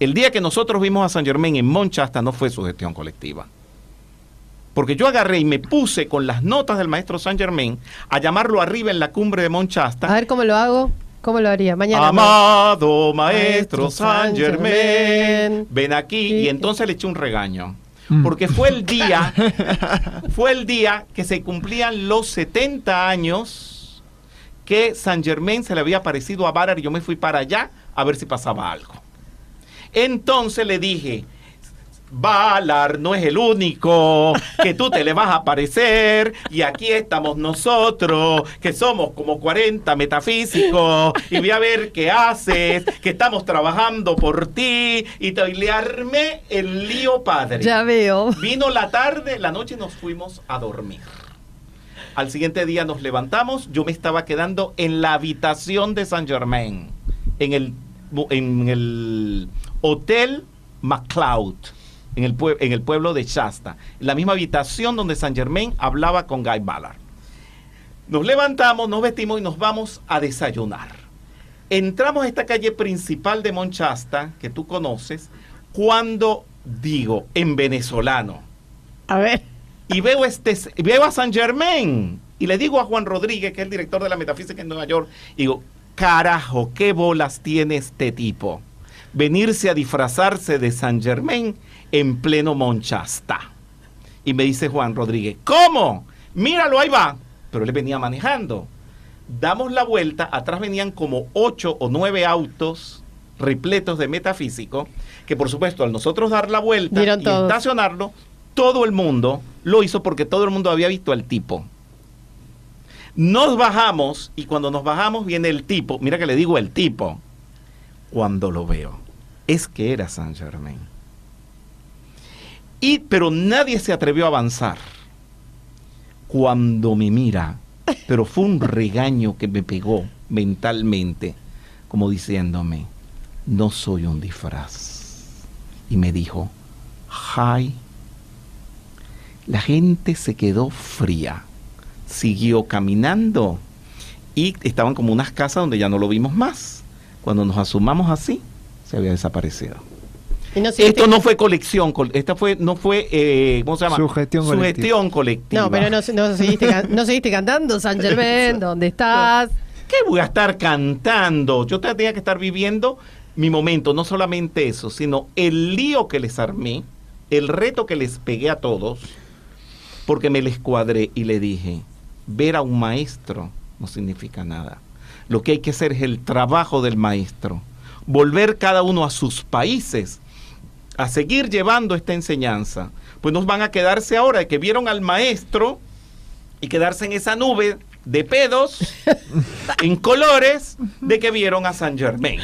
el día que nosotros vimos a San Germán en Monchasta no fue su gestión colectiva. Porque yo agarré y me puse con las notas del maestro San Germán a llamarlo arriba en la cumbre de Monchasta. A ver cómo lo hago. ¿Cómo lo haría? Mañana. Amado maestro Maestro San Germán, Germán. ven aquí. Sí. Y entonces le eché un regaño. Mm. Porque fue el día, fue el día que se cumplían los 70 años que San Germán se le había parecido a Varar y yo me fui para allá a ver si pasaba algo. Entonces le dije, Valar no es el único, que tú te le vas a aparecer y aquí estamos nosotros, que somos como 40 metafísicos y voy a ver qué haces, que estamos trabajando por ti y te y le armé el lío padre. Ya veo. Vino la tarde, la noche nos fuimos a dormir. Al siguiente día nos levantamos, yo me estaba quedando en la habitación de San Germain, en el, en el Hotel MacLeod, en el, pueblo de Shasta, en la misma habitación donde San Germain hablaba con Guy Ballard. Nos levantamos, nos vestimos y nos vamos a desayunar. Entramos a esta calle principal de Monchasta, que tú conoces, cuando digo en venezolano, A ver. Y veo, este, veo a San Germain y le digo a Juan Rodríguez, que es el director de la metafísica en Nueva York, y digo, carajo, qué bolas tiene este tipo. venirse a disfrazarse de San Germain en pleno Monchasta. Y me dice Juan Rodríguez, ¿cómo? Míralo, ahí va. Pero él venía manejando. Damos la vuelta, atrás venían como ocho o nueve autos repletos de metafísico, que por supuesto al nosotros dar la vuelta y estacionarlo, todo el mundo lo hizo porque todo el mundo había visto al tipo. Nos bajamos y cuando nos bajamos viene el tipo, mira que le digo el tipo, cuando lo veo, es que era San Germain. Y, pero nadie se atrevió a avanzar. Cuando me mira, pero fue un regaño que me pegó mentalmente, como diciéndome, no soy un disfraz. Y me dijo, hi. La gente se quedó fría, siguió caminando y estaban como unas casas donde ya no lo vimos más. Cuando nos asumamos así, se había desaparecido. No Esto no fue colección, col- esta fue, no fue, eh, ¿cómo se llama? Sugestión Sugestión colectiva. No, pero no, no seguiste, can- no seguiste cantando San Germain, ¿dónde estás? ¿Qué voy a estar cantando? Yo tenía que estar viviendo mi momento, no solamente eso, sino el lío que les armé, el reto que les pegué a todos, porque me les cuadré y le dije, ver a un maestro no significa nada. Lo que hay que hacer es el trabajo del maestro, volver cada uno a sus países a seguir llevando esta enseñanza. Pues nos van a quedarse ahora de que vieron al maestro y quedarse en esa nube de pedos en colores de que vieron a San Germain.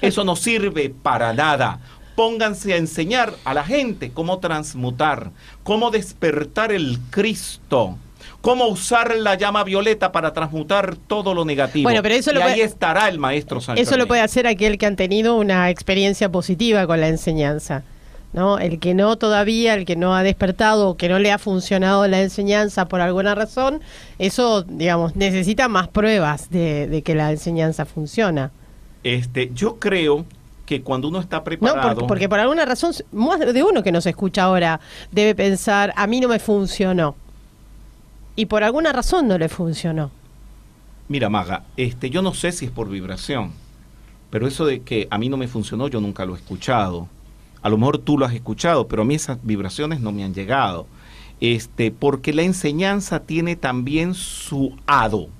Eso no sirve para nada. Pónganse a enseñar a la gente cómo transmutar, cómo despertar el Cristo, cómo usar la llama violeta para transmutar todo lo negativo. Bueno, pero eso y lo ahí puede- estará el maestro San Eso lo puede hacer aquel que han tenido una experiencia positiva con la enseñanza. ¿no? El que no todavía, el que no ha despertado o que no le ha funcionado la enseñanza por alguna razón, eso, digamos, necesita más pruebas de, de que la enseñanza funciona. Este, yo creo que cuando uno está No, preparado, porque, porque por alguna razón, más de uno que nos escucha ahora debe pensar, a mí no me funcionó. Y por alguna razón no le funcionó. Mira, Maga, este, yo no sé si es por vibración, pero eso de que a mí no me funcionó, yo nunca lo he escuchado. A lo mejor tú lo has escuchado, pero a mí esas vibraciones no me han llegado. Este, porque la enseñanza tiene también su hado,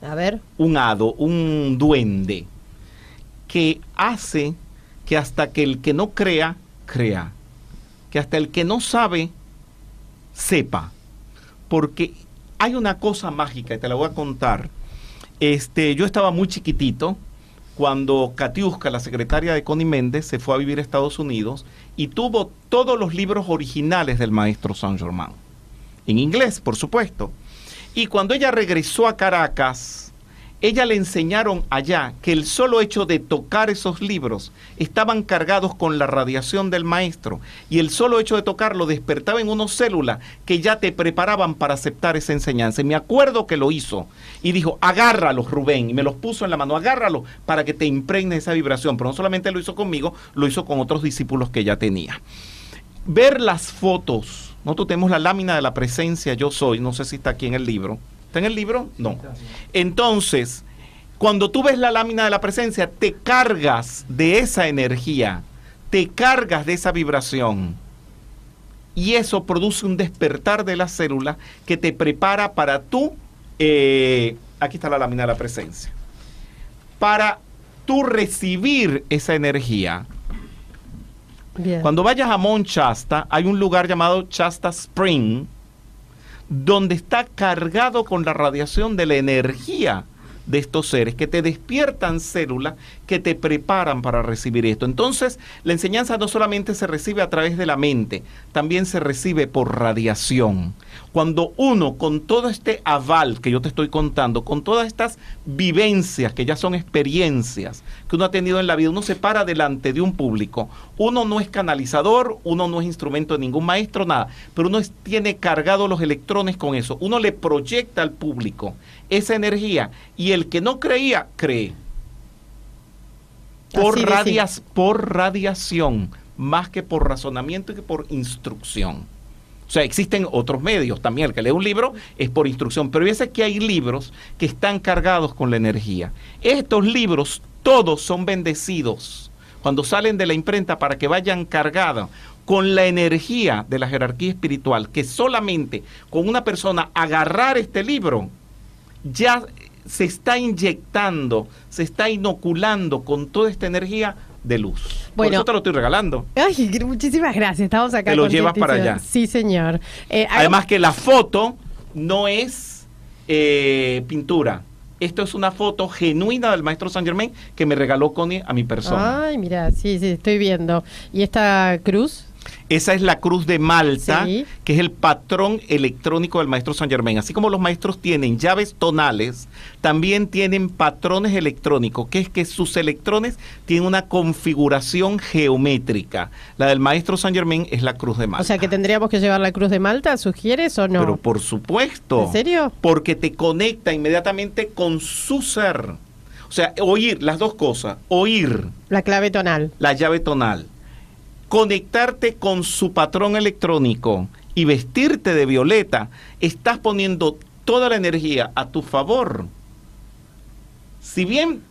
A ver. un hado, un duende, que hace que hasta que el que no crea, crea. Que hasta el que no sabe, sepa. Porque hay una cosa mágica, y te la voy a contar. Este, yo estaba muy chiquitito cuando Katiuska, la secretaria de Connie Méndez, se fue a vivir a Estados Unidos y tuvo todos los libros originales del maestro Saint Germain. En inglés, por supuesto. Y cuando ella regresó a Caracas, ella le enseñaron allá que el solo hecho de tocar esos libros estaban cargados con la radiación del maestro y el solo hecho de tocarlo despertaba en unos células que ya te preparaban para aceptar esa enseñanza. Y me acuerdo que lo hizo y dijo, agárralos Rubén, y me los puso en la mano, agárralos para que te impregne esa vibración. Pero no solamente lo hizo conmigo, lo hizo con otros discípulos que ya tenía. Ver las fotos, nosotros tenemos la lámina de la presencia yo soy, no sé si está aquí en el libro. ¿Está en el libro? No. Entonces, cuando tú ves la lámina de la presencia, te cargas de esa energía, te cargas de esa vibración. Y eso produce un despertar de la célula que te prepara para tú, eh, aquí está la lámina de la presencia, para tú recibir esa energía. Bien. Cuando vayas a Mount Shasta, hay un lugar llamado Shasta Spring, donde está cargado con la radiación de la energía de estos seres que te despiertan células que te preparan para recibir esto. Entonces, la enseñanza no solamente se recibe a través de la mente, también se recibe por radiación. Cuando uno, con todo este aval que yo te estoy contando, con todas estas vivencias que ya son experiencias que uno ha tenido en la vida, uno se para delante de un público, uno no es canalizador, uno no es instrumento de ningún maestro, nada, pero uno tiene cargado los electrones con eso, uno le proyecta al público esa energía y el que no creía, cree. Por, radias, por radiación, más que por razonamiento y que por instrucción. O sea, existen otros medios también. El que lee un libro es por instrucción, pero fíjese que hay libros que están cargados con la energía. Estos libros todos son bendecidos cuando salen de la imprenta para que vayan cargados con la energía de la jerarquía espiritual, que solamente con una persona agarrar este libro, ya se está inyectando, se está inoculando con toda esta energía de luz. Por Bueno. eso te lo estoy regalando. Ay, muchísimas gracias. Estamos acá. Te lo llevas para allá. Sí, señor. Eh, Además que la foto no es eh, pintura. Esto es una foto genuina del maestro Saint Germain que me regaló Connie a mi persona. Ay, mira, sí, sí, estoy viendo. ¿Y esta cruz? Esa es la cruz de Malta, Sí. que es el patrón electrónico del maestro Saint Germain. Así como los maestros tienen llaves tonales, también tienen patrones electrónicos, que es que sus electrones tienen una configuración geométrica. La del maestro Saint Germain es la cruz de Malta. O sea, que tendríamos que llevar la cruz de Malta, ¿sugieres o no? Pero por supuesto. ¿En serio? Porque te conecta inmediatamente con su ser. O sea, oír las dos cosas. Oír La clave tonal. la llave tonal, conectarte con su patrón electrónico y vestirte de violeta, estás poniendo toda la energía a tu favor. Si bien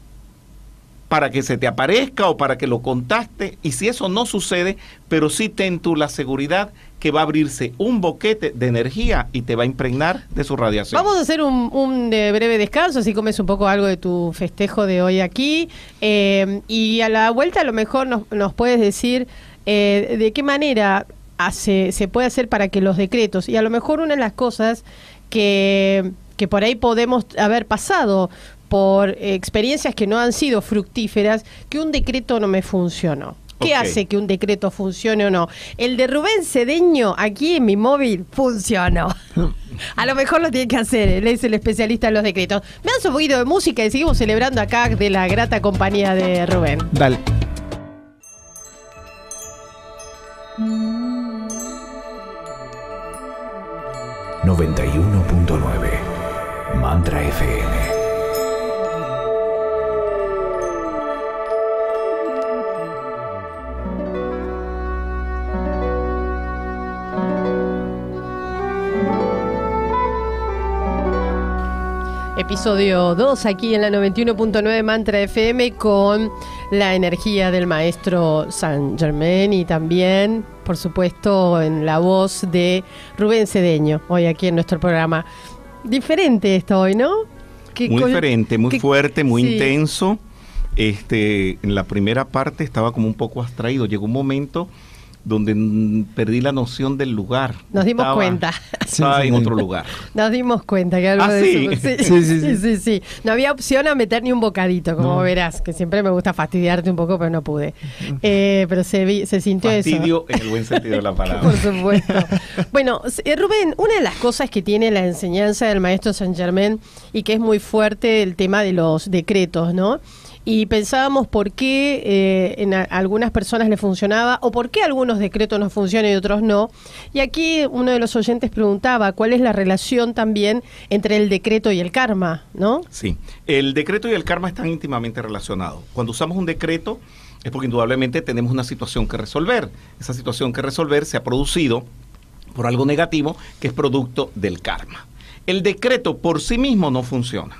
para que se te aparezca o para que lo contacte, y si eso no sucede, pero sí ten tú la seguridad que va a abrirse un boquete de energía y te va a impregnar de su radiación. Vamos a hacer un, eh, breve descanso, así comes un poco algo de tu festejo de hoy aquí. Eh, y a la vuelta a lo mejor nos puedes decir eh, de qué manera hace, se puede hacer para que los decretos, y a lo mejor una de las cosas que, que por ahí podemos haber pasado por experiencias que no han sido fructíferas, que un decreto no me funcionó. ¿Qué hace que un decreto funcione o no? El de Rubén Cedeño aquí en mi móvil funcionó. A lo mejor lo tiene que hacer, él es el especialista en los decretos. Me dan un poquito de música y seguimos celebrando acá de la grata compañía de Rubén. Dale. Mantra FM. Episodio 2 aquí en la 91.9 Mantra FM con la energía del maestro Saint Germain y también, por supuesto, en la voz de Rubén Cedeño, hoy aquí en nuestro programa. Diferente esto hoy, ¿no? Que muy diferente, muy que- fuerte, muy sí. intenso. Este, en la primera parte estaba como un poco abstraído. Llegó un momento donde perdí la noción del lugar. Nos dimos Estaba- cuenta. Estaba Sí, en sí. otro lugar. Nos dimos cuenta que algo ¿Ah, de sí? eso. Sí, Sí, sí, sí, sí. sí, sí. No había opción a meter ni un bocadito, como No. verás, que siempre me gusta fastidiarte un poco, pero no pude. Eh, pero se, vi- se sintió eso. Fastidio en el buen sentido de la palabra. Por supuesto. Bueno, eh, Rubén, una de las cosas que tiene la enseñanza del maestro Saint Germain y que es muy fuerte el tema de los decretos, ¿no? Y pensábamos por qué eh, en algunas personas le funcionaba o por qué algunos decretos no funcionan y otros no. Y aquí uno de los oyentes preguntaba cuál es la relación también entre el decreto y el karma, ¿no? Sí, el decreto y el karma están íntimamente relacionados. Cuando usamos un decreto es porque indudablemente tenemos una situación que resolver. Esa situación que resolver se ha producido por algo negativo que es producto del karma. El decreto por sí mismo no funciona.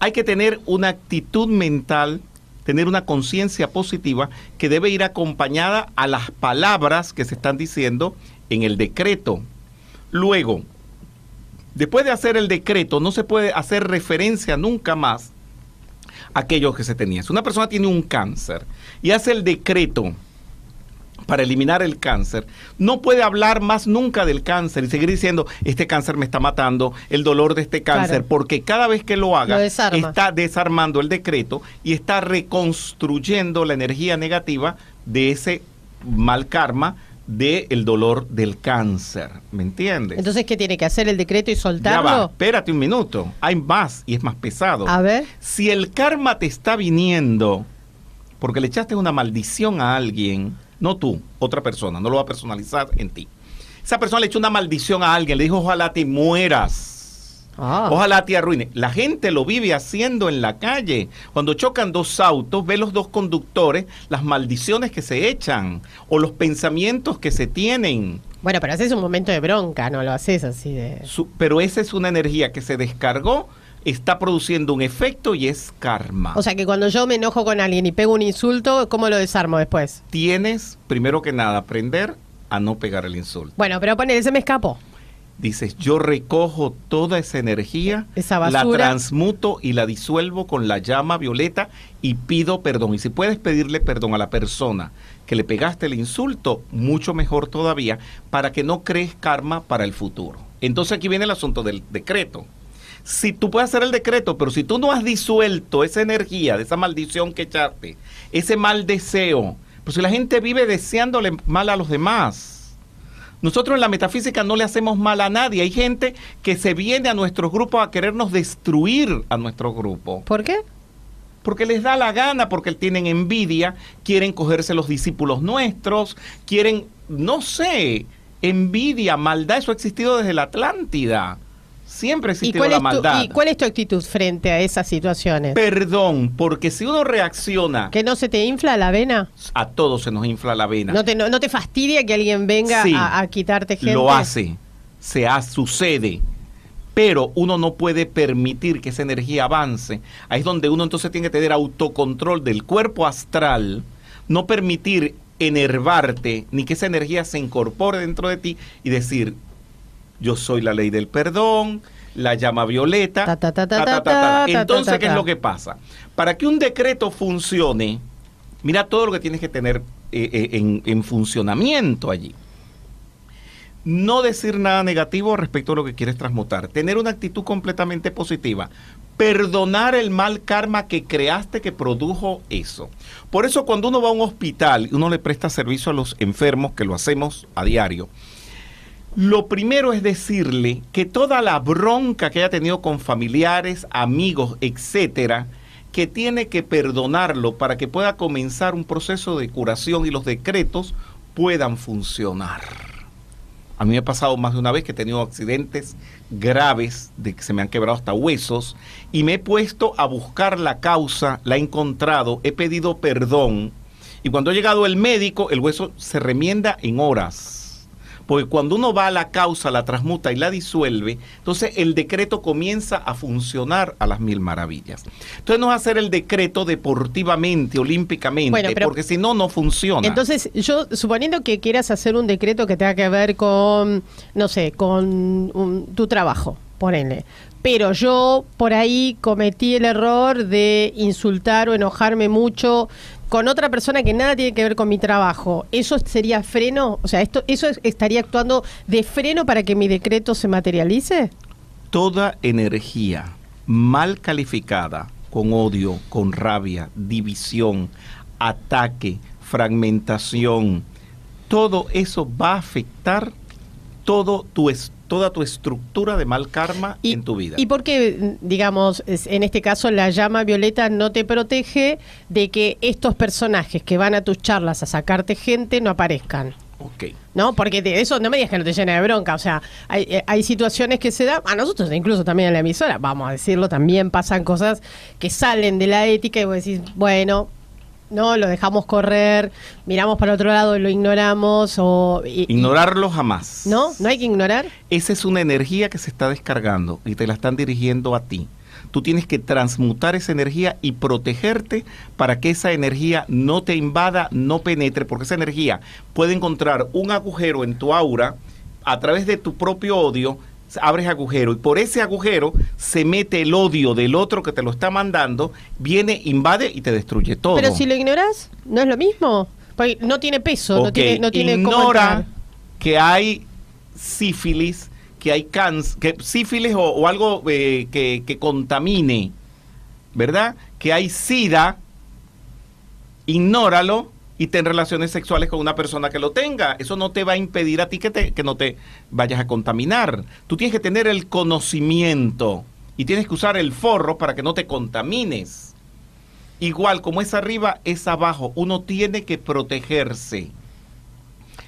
Hay que tener una actitud mental, tener una conciencia positiva que debe ir acompañada a las palabras que se están diciendo en el decreto. Luego, después de hacer el decreto, no se puede hacer referencia nunca más a aquello que se tenía. Si una persona tiene un cáncer y hace el decreto para eliminar el cáncer, no puede hablar más nunca del cáncer y seguir diciendo, este cáncer me está matando, el dolor de este cáncer, Claro. porque cada vez que lo haga, Lo desarma. está desarmando el decreto y está reconstruyendo la energía negativa de ese mal karma del dolor del cáncer. ¿Me entiendes? Entonces, ¿qué tiene que hacer el decreto y Ya va, soltarlo? espérate un minuto. Hay más y es más pesado. A ver. Si el karma te está viniendo porque le echaste una maldición a alguien, no tú, otra persona, no lo va a personalizar en ti. Esa persona le echó una maldición a alguien, le dijo, ojalá te mueras. Ah. Ojalá te arruine. La gente lo vive haciendo en la calle. Cuando chocan dos autos, ve los dos conductores, las maldiciones que se echan o los pensamientos que se tienen. Bueno, pero haces un momento de bronca, no lo haces así de... Su- pero esa es una energía que se descargó está produciendo un efecto y es karma. O sea que cuando yo me enojo con alguien y pego un insulto, ¿cómo lo desarmo después? Tienes, primero que nada, aprender a no pegar el insulto. Bueno, pero ponele, se me escapó. Dices, yo recojo toda esa energía, Esa la transmuto y la disuelvo con la llama violeta y pido perdón. Y si puedes pedirle perdón a la persona que le pegaste el insulto, mucho mejor todavía, para que no crees karma para el futuro. Entonces aquí viene el asunto del decreto. Si tú puedes hacer el decreto, pero si tú no has disuelto esa energía de esa maldición que echaste, ese mal deseo, pues si la gente vive deseándole mal a los demás. Nosotros en la metafísica no le hacemos mal a nadie. Hay gente que se viene a nuestros grupos a querernos destruir a nuestro grupo. ¿Por qué? Porque les da la gana, porque tienen envidia, quieren cogerse los discípulos nuestros, quieren, no sé, envidia, maldad, eso ha existido desde la Atlántida. Siempre ha ¿Y existido la tu, maldad. ¿Y cuál es tu actitud frente a esas situaciones? Perdón, porque si uno reacciona, ¿Que no se te infla la vena? a todos se nos infla la vena. ¿No te, no, no te fastidia que alguien venga Sí, a, a quitarte gente? Lo hace, se ha, sucede. Pero uno no puede permitir que esa energía avance. Ahí es donde uno entonces tiene que tener autocontrol del cuerpo astral, no permitir enervarte ni que esa energía se incorpore dentro de ti y decir, yo soy la ley del perdón, la llama violeta. Entonces, ¿qué es lo que pasa? Para que un decreto funcione, mira todo lo que tienes que tener eh, eh, en, funcionamiento allí. No decir nada negativo respecto a lo que quieres transmutar. Tener una actitud completamente positiva perdonar el mal karma que creaste que produjo eso. Por eso cuando uno va a un hospital, y uno le presta servicio a los enfermos, que lo hacemos a diario, lo primero es decirle que toda la bronca que haya tenido con familiares, amigos, etcétera, que tiene que perdonarlo para que pueda comenzar un proceso de curación y los decretos puedan funcionar. A mí me ha pasado más de una vez que he tenido accidentes graves de que se me han quebrado hasta huesos y me he puesto a buscar la causa, la he encontrado, he pedido perdón y cuando ha llegado el médico el hueso se remienda en horas. Porque cuando uno va a la causa, la transmuta y la disuelve, entonces el decreto comienza a funcionar a las mil maravillas. Entonces no es hacer el decreto deportivamente, olímpicamente, Bueno, pero- porque si no, no funciona. Entonces, yo suponiendo que quieras hacer un decreto que tenga que ver con, no sé, con un- tu trabajo, ponele. Pero yo por ahí cometí el error de insultar o enojarme mucho con otra persona que nada tiene que ver con mi trabajo. ¿Eso sería freno? O sea, esto, ¿eso es- estaría actuando de freno para que mi decreto se materialice? toda energía mal calificada, con odio, con rabia, división, ataque, fragmentación, todo eso va a afectar todo tu es- toda tu estructura de mal karma en tu vida. ¿Y por qué, digamos, en este caso la llama violeta no te protege de que estos personajes que van a tus charlas a sacarte gente no aparezcan? ok. ¿No? Porque de eso no me digas que no te llena de bronca. O sea, hay, eh, hay situaciones que se dan, a nosotros incluso también en la emisora, vamos a decirlo, también pasan cosas que salen de la ética y vos decís, bueno, no, lo dejamos correr, miramos para otro lado y lo ignoramos. O, y- Ignorarlo jamás. ¿No? ¿No hay que ignorar? Esa es una energía que se está descargando y te la están dirigiendo a ti. Tú tienes que transmutar esa energía y protegerte para que esa energía no te invada, no penetre, porque esa energía puede encontrar un agujero en tu aura a través de tu propio odio, abres agujero y por ese agujero se mete el odio del otro que te lo está mandando, viene, invade y te destruye todo. Pero si lo ignoras, ¿no es lo mismo? Porque no tiene peso, no tiene, no tiene ignora que hay sífilis, que hay cáncer, que sífilis o, o algo eh, que, que contamine, ¿verdad? Que hay sida, ignóralo y ten relaciones sexuales con una persona que lo tenga. Eso no te va a impedir a ti que, te, que no te vayas a contaminar. Tú tienes que tener el conocimiento y tienes que usar el forro para que no te contamines. Igual como es arriba, es abajo. Uno tiene que protegerse.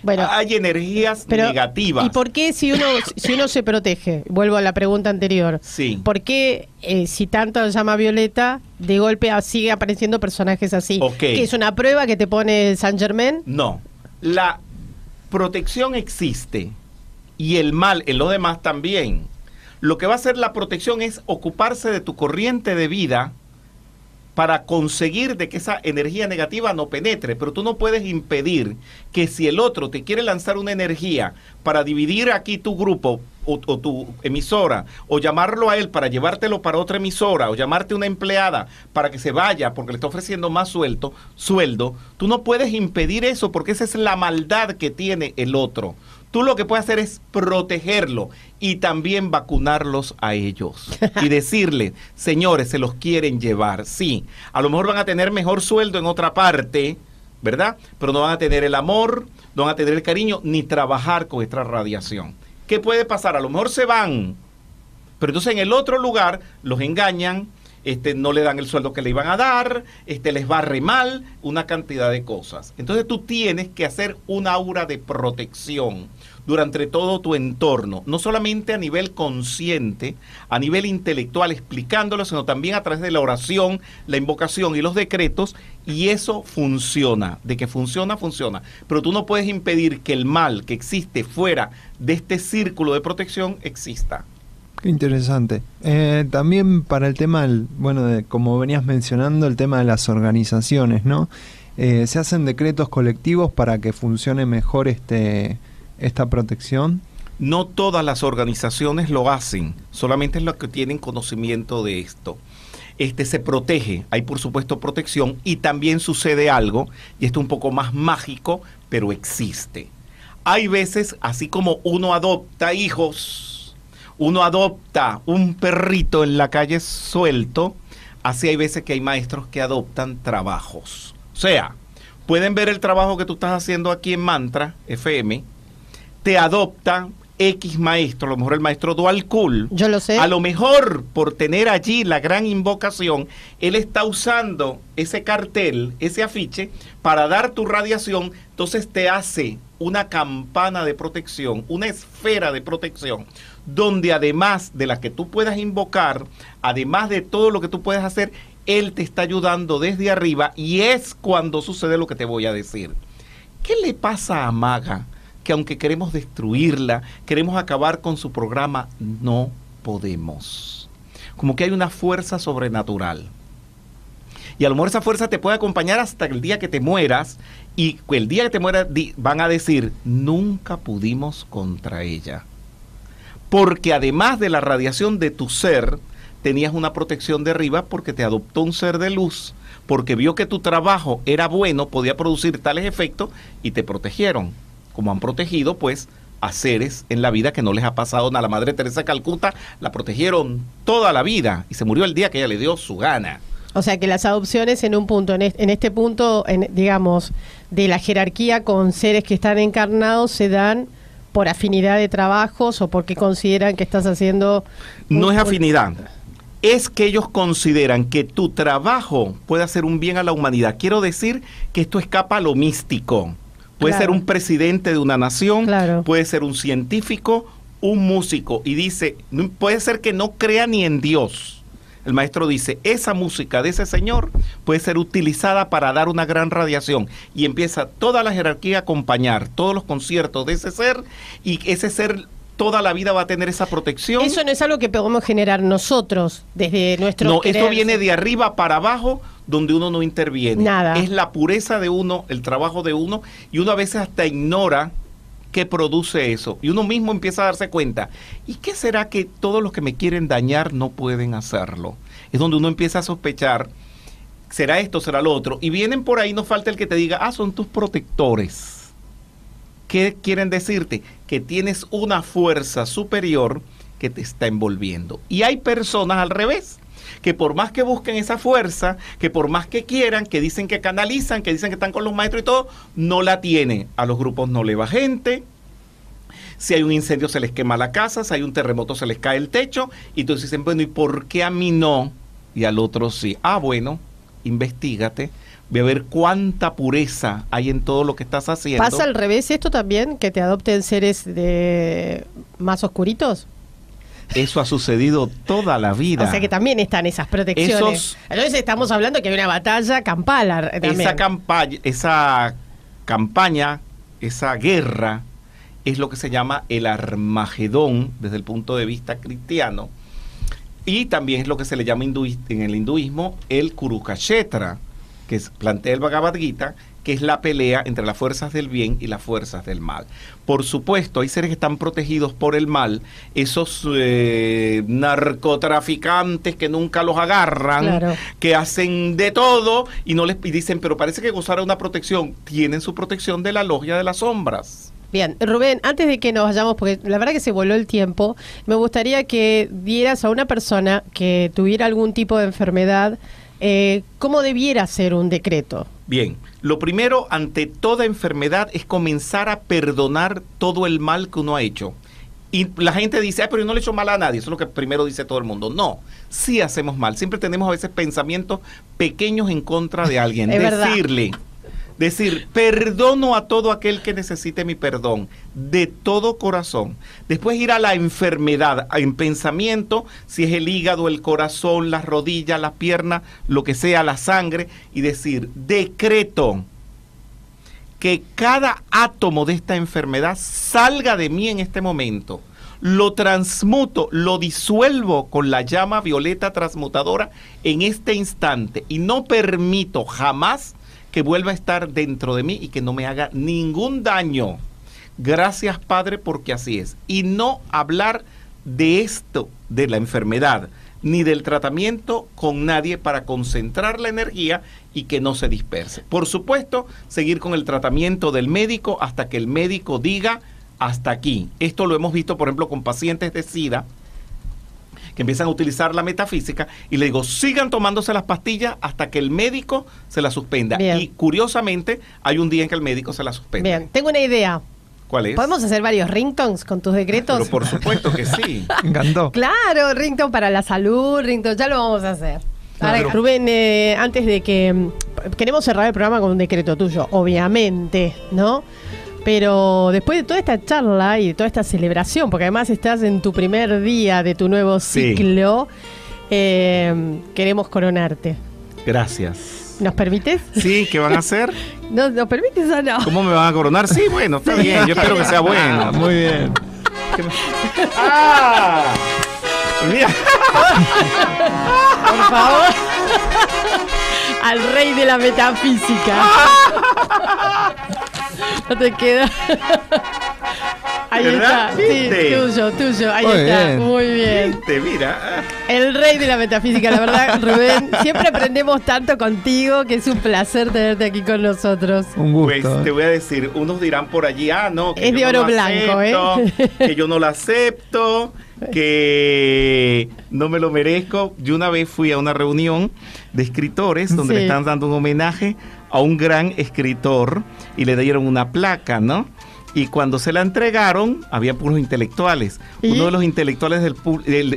Bueno, Hay energías pero negativas. ¿y por qué si uno si uno se protege? Vuelvo a la pregunta anterior. Sí. ¿Por qué eh, si tanto llama Violeta, de golpe sigue apareciendo personajes así? Ok. ¿Que es una prueba que te pone Saint Germain? No. La protección existe y el mal en los demás también. lo que va a hacer la protección es ocuparse de tu corriente de vida para conseguir de que esa energía negativa no penetre, pero tú no puedes impedir que si el otro te quiere lanzar una energía para dividir aquí tu grupo o, tu emisora, o llamarlo a él para llevártelo para otra emisora, o llamarte una empleada para que se vaya porque le está ofreciendo más sueldo, sueldo, tú no puedes impedir eso porque esa es la maldad que tiene el otro. Tú lo que puedes hacer es protegerlo y también vacunarlos a ellos. Y decirle, señores, se los quieren llevar. Sí, a lo mejor van a tener mejor sueldo en otra parte, ¿verdad? Pero no van a tener el amor, no van a tener el cariño, ni trabajar con esta radiación. ¿Qué puede pasar? A lo mejor se van, pero entonces en el otro lugar los engañan, este, no le dan el sueldo que le iban a dar, este, les barre mal, una cantidad de cosas. Entonces tú tienes que hacer una aura de protección durante todo tu entorno, no solamente a nivel consciente, a nivel intelectual explicándolo, sino también a través de la oración, la invocación y los decretos, y eso funciona, de que funciona, funciona. Pero tú no puedes impedir que el mal que existe fuera de este círculo de protección exista. Qué interesante. Eh, también para el tema, bueno, de, como venías mencionando, el tema de las organizaciones, ¿no? Eh, se hacen decretos colectivos para que funcione mejor este esta protección? No todas las organizaciones lo hacen, solamente los que tienen conocimiento de esto. Este se protege, hay por supuesto protección y también sucede algo, y esto es un poco más mágico, pero existe. Hay veces, así como uno adopta hijos, uno adopta un perrito en la calle suelto, así hay veces que hay maestros que adoptan trabajos. O sea, pueden ver el trabajo que tú estás haciendo aquí en Mantra FM, te adopta X maestro, a lo mejor el maestro Dual Cool. Yo lo sé. A lo mejor por tener allí la gran invocación, él está usando ese cartel, ese afiche, para dar tu radiación. Entonces te hace una campana de protección, una esfera de protección, donde además de la que tú puedas invocar, además de todo lo que tú puedes hacer, él te está ayudando desde arriba y es cuando sucede lo que te voy a decir. ¿Qué le pasa a Maga? Que aunque queremos destruirla, queremos acabar con su programa, no podemos. Como que hay una fuerza sobrenatural. Y a lo mejor esa fuerza te puede acompañar hasta el día que te mueras y el día que te mueras van a decir, nunca pudimos contra ella. Porque además de la radiación de tu ser, tenías una protección de arriba porque te adoptó un ser de luz, porque vio que tu trabajo era bueno, podía producir tales efectos y te protegieron como han protegido pues a seres en la vida que no les ha pasado nada. La Madre Teresa de Calcuta la protegieron toda la vida y se murió el día que ella le dio su gana. O sea que las adopciones en un punto, en este, punto, en, digamos, de la jerarquía con seres que están encarnados se dan por afinidad de trabajos o porque consideran que estás haciendo... No es afinidad. Es que ellos consideran que tu trabajo puede hacer un bien a la humanidad. Quiero decir que esto escapa a lo místico. Puede ser un presidente de una nación, puede ser un científico, un músico. Y dice, puede ser que no crea ni en Dios. El maestro dice, esa música de ese señor puede ser utilizada para dar una gran radiación. Y empieza toda la jerarquía a acompañar todos los conciertos de ese ser y ese ser toda la vida va a tener esa protección. Eso no es algo que podemos generar nosotros desde nuestro... No, esto viene de arriba para abajo donde uno no interviene. Nada. Es la pureza de uno, el trabajo de uno, y uno a veces hasta ignora qué produce eso. Y uno mismo empieza a darse cuenta, ¿y qué será que todos los que me quieren dañar no pueden hacerlo? Es donde uno empieza a sospechar, será esto, será lo otro. Y vienen por ahí, no falta el que te diga, ah, son tus protectores. ¿Qué quieren decirte? Que tienes una fuerza superior que te está envolviendo. Y hay personas al revés que por más que busquen esa fuerza, que por más que quieran, que dicen que canalizan, que dicen que están con los maestros y todo, no la tienen. A los grupos no le va gente. Si hay un incendio se les quema la casa, si hay un terremoto se les cae el techo. Y entonces dicen, bueno, ¿y por qué a mí no? Y al otro sí. Ah, bueno, investigate. Ve a ver cuánta pureza hay en todo lo que estás haciendo. ¿Pasa al revés esto también? ¿Que te adopten seres de más oscuritos? Eso ha sucedido toda la vida. O sea que también están esas protecciones. Entonces estamos hablando que hay una batalla campal Esa campaña, esa campaña, esa guerra es lo que se llama el Armagedón desde el punto de vista cristiano. Y también es lo que se le llama en el hinduismo el Kurukshetra, que plantea el Bhagavad Gita, que es la pelea entre las fuerzas del bien y las fuerzas del mal. Por supuesto, hay seres que están protegidos por el mal, esos eh, narcotraficantes que nunca los agarran, que hacen de todo y no les dicen, pero parece que gozara una protección, tienen su protección de la logia de las sombras. Bien, Rubén, antes de que nos vayamos, porque la verdad que se voló el tiempo, me gustaría que dieras a una persona que tuviera algún tipo de enfermedad, eh, ¿cómo debiera ser un decreto? Bien, lo primero ante toda enfermedad es comenzar a perdonar todo el mal que uno ha hecho. Y la gente dice, Ay, pero yo no le he hecho mal a nadie. Eso es lo que primero dice todo el mundo. No, sí hacemos mal. Siempre tenemos a veces pensamientos pequeños en contra de alguien. Decirle, Decir, perdono a todo aquel que necesite mi perdón, de todo corazón. Después ir a la enfermedad, en pensamiento, si es el hígado, el corazón, las rodillas, las piernas, lo que sea, la sangre, y decir, decreto que cada átomo de esta enfermedad salga de mí en este momento. Lo transmuto, lo disuelvo con la llama violeta transmutadora en este instante y no permito jamás que vuelva a estar dentro de mí y que no me haga ningún daño. Gracias Padre porque así es. Y no hablar de esto, de la enfermedad, ni del tratamiento con nadie para concentrar la energía y que no se disperse. Por supuesto, seguir con el tratamiento del médico hasta que el médico diga hasta aquí. Esto lo hemos visto, por ejemplo, con pacientes de SIDA que empiezan a utilizar la metafísica y le digo, sigan tomándose las pastillas hasta que el médico se las suspenda. Y curiosamente, hay un día en que el médico se las suspende. Bien, tengo una idea. ¿Cuál es? ¿Podemos hacer varios ringtones con tus decretos? Pero por supuesto que sí. encantó. Claro, ringtone para la salud, ringtone, ya lo vamos a hacer. Ahora, Rubén, eh, antes de que... Mm, queremos cerrar el programa con un decreto tuyo, obviamente, ¿no? Pero después de toda esta charla y de toda esta celebración, porque además estás en tu primer día de tu nuevo ciclo, eh, queremos coronarte. Gracias. ¿Nos permites? Sí, ¿qué van a hacer? ¿Nos, ¿Nos permites o no? ¿Cómo me van a coronar? Sí, bueno, está bien, yo espero que sea bueno. Ah, muy bien. ¡Ah! Mira. Por favor. Al rey de la metafísica. No te queda. Ahí está. Sí, tuyo, tuyo. Ahí está. Muy bien. mira. El rey de la metafísica, la verdad, Rubén. Siempre aprendemos tanto contigo que es un placer tenerte aquí con nosotros. Un gusto. Pues te voy a decir, unos dirán por allí, ah, no. Que es de oro blanco, ¿eh? Que yo no lo acepto, que no me lo merezco. Yo una vez fui a una reunión de escritores donde le están dando un homenaje a un gran escritor y le dieron una placa, ¿no? Y cuando se la entregaron, había puros intelectuales. Uno de los intelectuales del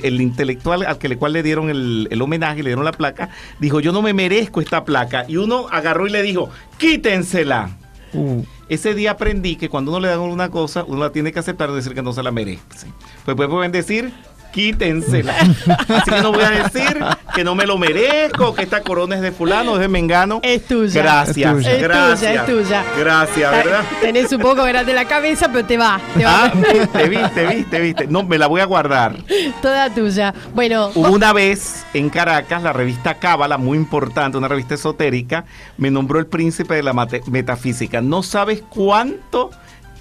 el, intelectual al que le cual le dieron el, homenaje, le dieron la placa, dijo, yo no me merezco esta placa. Y uno agarró y le dijo, quítensela. Uh. Ese día aprendí que cuando uno le dan una cosa, uno la tiene que aceptar y decir que no se la merece. Pues, pues pueden decir, quítensela. Así que no voy a decir que no me lo merezco, que esta corona es de fulano, es de Mengano. Es tuya. Gracias, es gracias. Es tuya, Gracias, ¿verdad? Tenés un poco grande la cabeza, pero te va. Te va. Ah, viste, viste, viste, viste. No, me la voy a guardar. Toda tuya. Bueno. Una vez en Caracas, la revista Cábala, muy importante, una revista esotérica, me nombró el príncipe de la metafísica. No sabes cuánto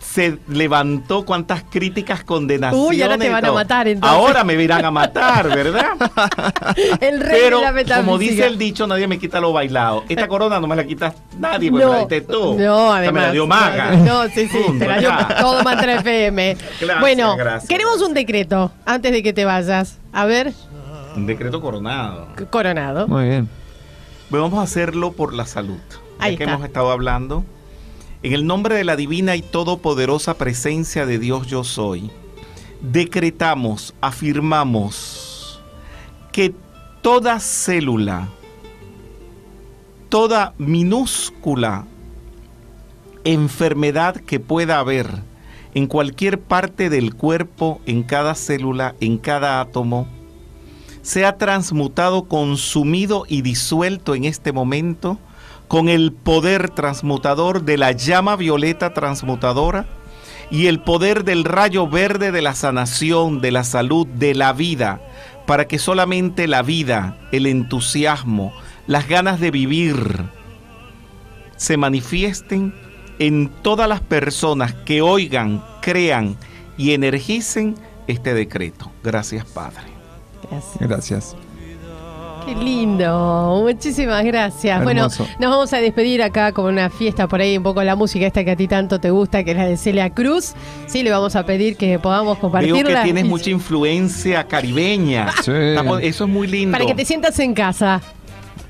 se levantó cuántas críticas, condenaciones. Uy, ahora te van a matar entonces. Ahora me irán a matar, ¿verdad? el rey Pero, de la metafísica. como dice el dicho, nadie me quita lo bailado. Esta corona no me la quitas nadie, porque me la diste tú. No, además. me la dio Maga. No, sí, sí, te la dio todo Mantra FM. bueno, queremos un decreto antes de que te vayas. A ver. Un decreto coronado. Coronado. Muy bien. vamos a hacerlo por la salud. Ahí que hemos estado hablando en el nombre de la divina y todopoderosa presencia de Dios yo soy, decretamos, afirmamos que toda célula, toda minúscula enfermedad que pueda haber en cualquier parte del cuerpo, en cada célula, en cada átomo, sea transmutado, consumido y disuelto en este momento con el poder transmutador de la llama violeta transmutadora y el poder del rayo verde de la sanación, de la salud, de la vida, para que solamente la vida, el entusiasmo, las ganas de vivir se manifiesten en todas las personas que oigan, crean y energicen este decreto. Gracias, Padre. Gracias. Gracias. Qué lindo, muchísimas gracias. Bueno, nos vamos a despedir acá con una fiesta por ahí, un poco la música esta que a ti tanto te gusta, que es la de Celia Cruz. Sí, le vamos a pedir que podamos compartirla. Veo que tienes mucha influencia caribeña. Sí. Eso es muy lindo. Para que te sientas en casa.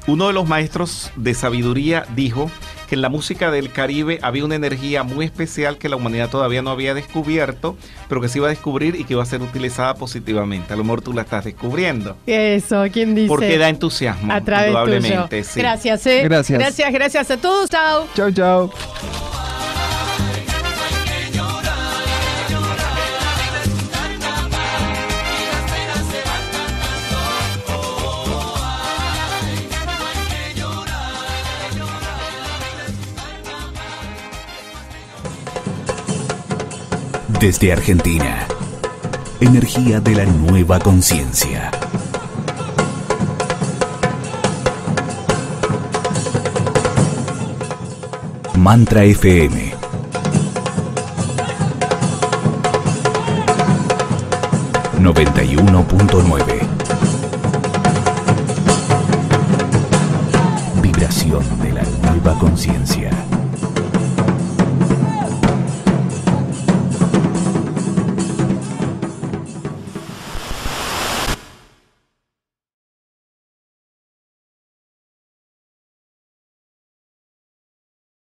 Uno de los maestros de sabiduría dijo que en la música del Caribe había una energía muy especial que la humanidad todavía no había descubierto, pero que se iba a descubrir y que iba a ser utilizada positivamente. A lo mejor tú la estás descubriendo. Eso, ¿quién dice? Porque da entusiasmo, a través tuyo. indudablemente. sí. Gracias, eh. Gracias. Gracias, gracias a todos. Chao. Chau, chau. Desde Argentina. Energía de la nueva conciencia. Mantra FM. ...91.9... Vibración de la nueva conciencia.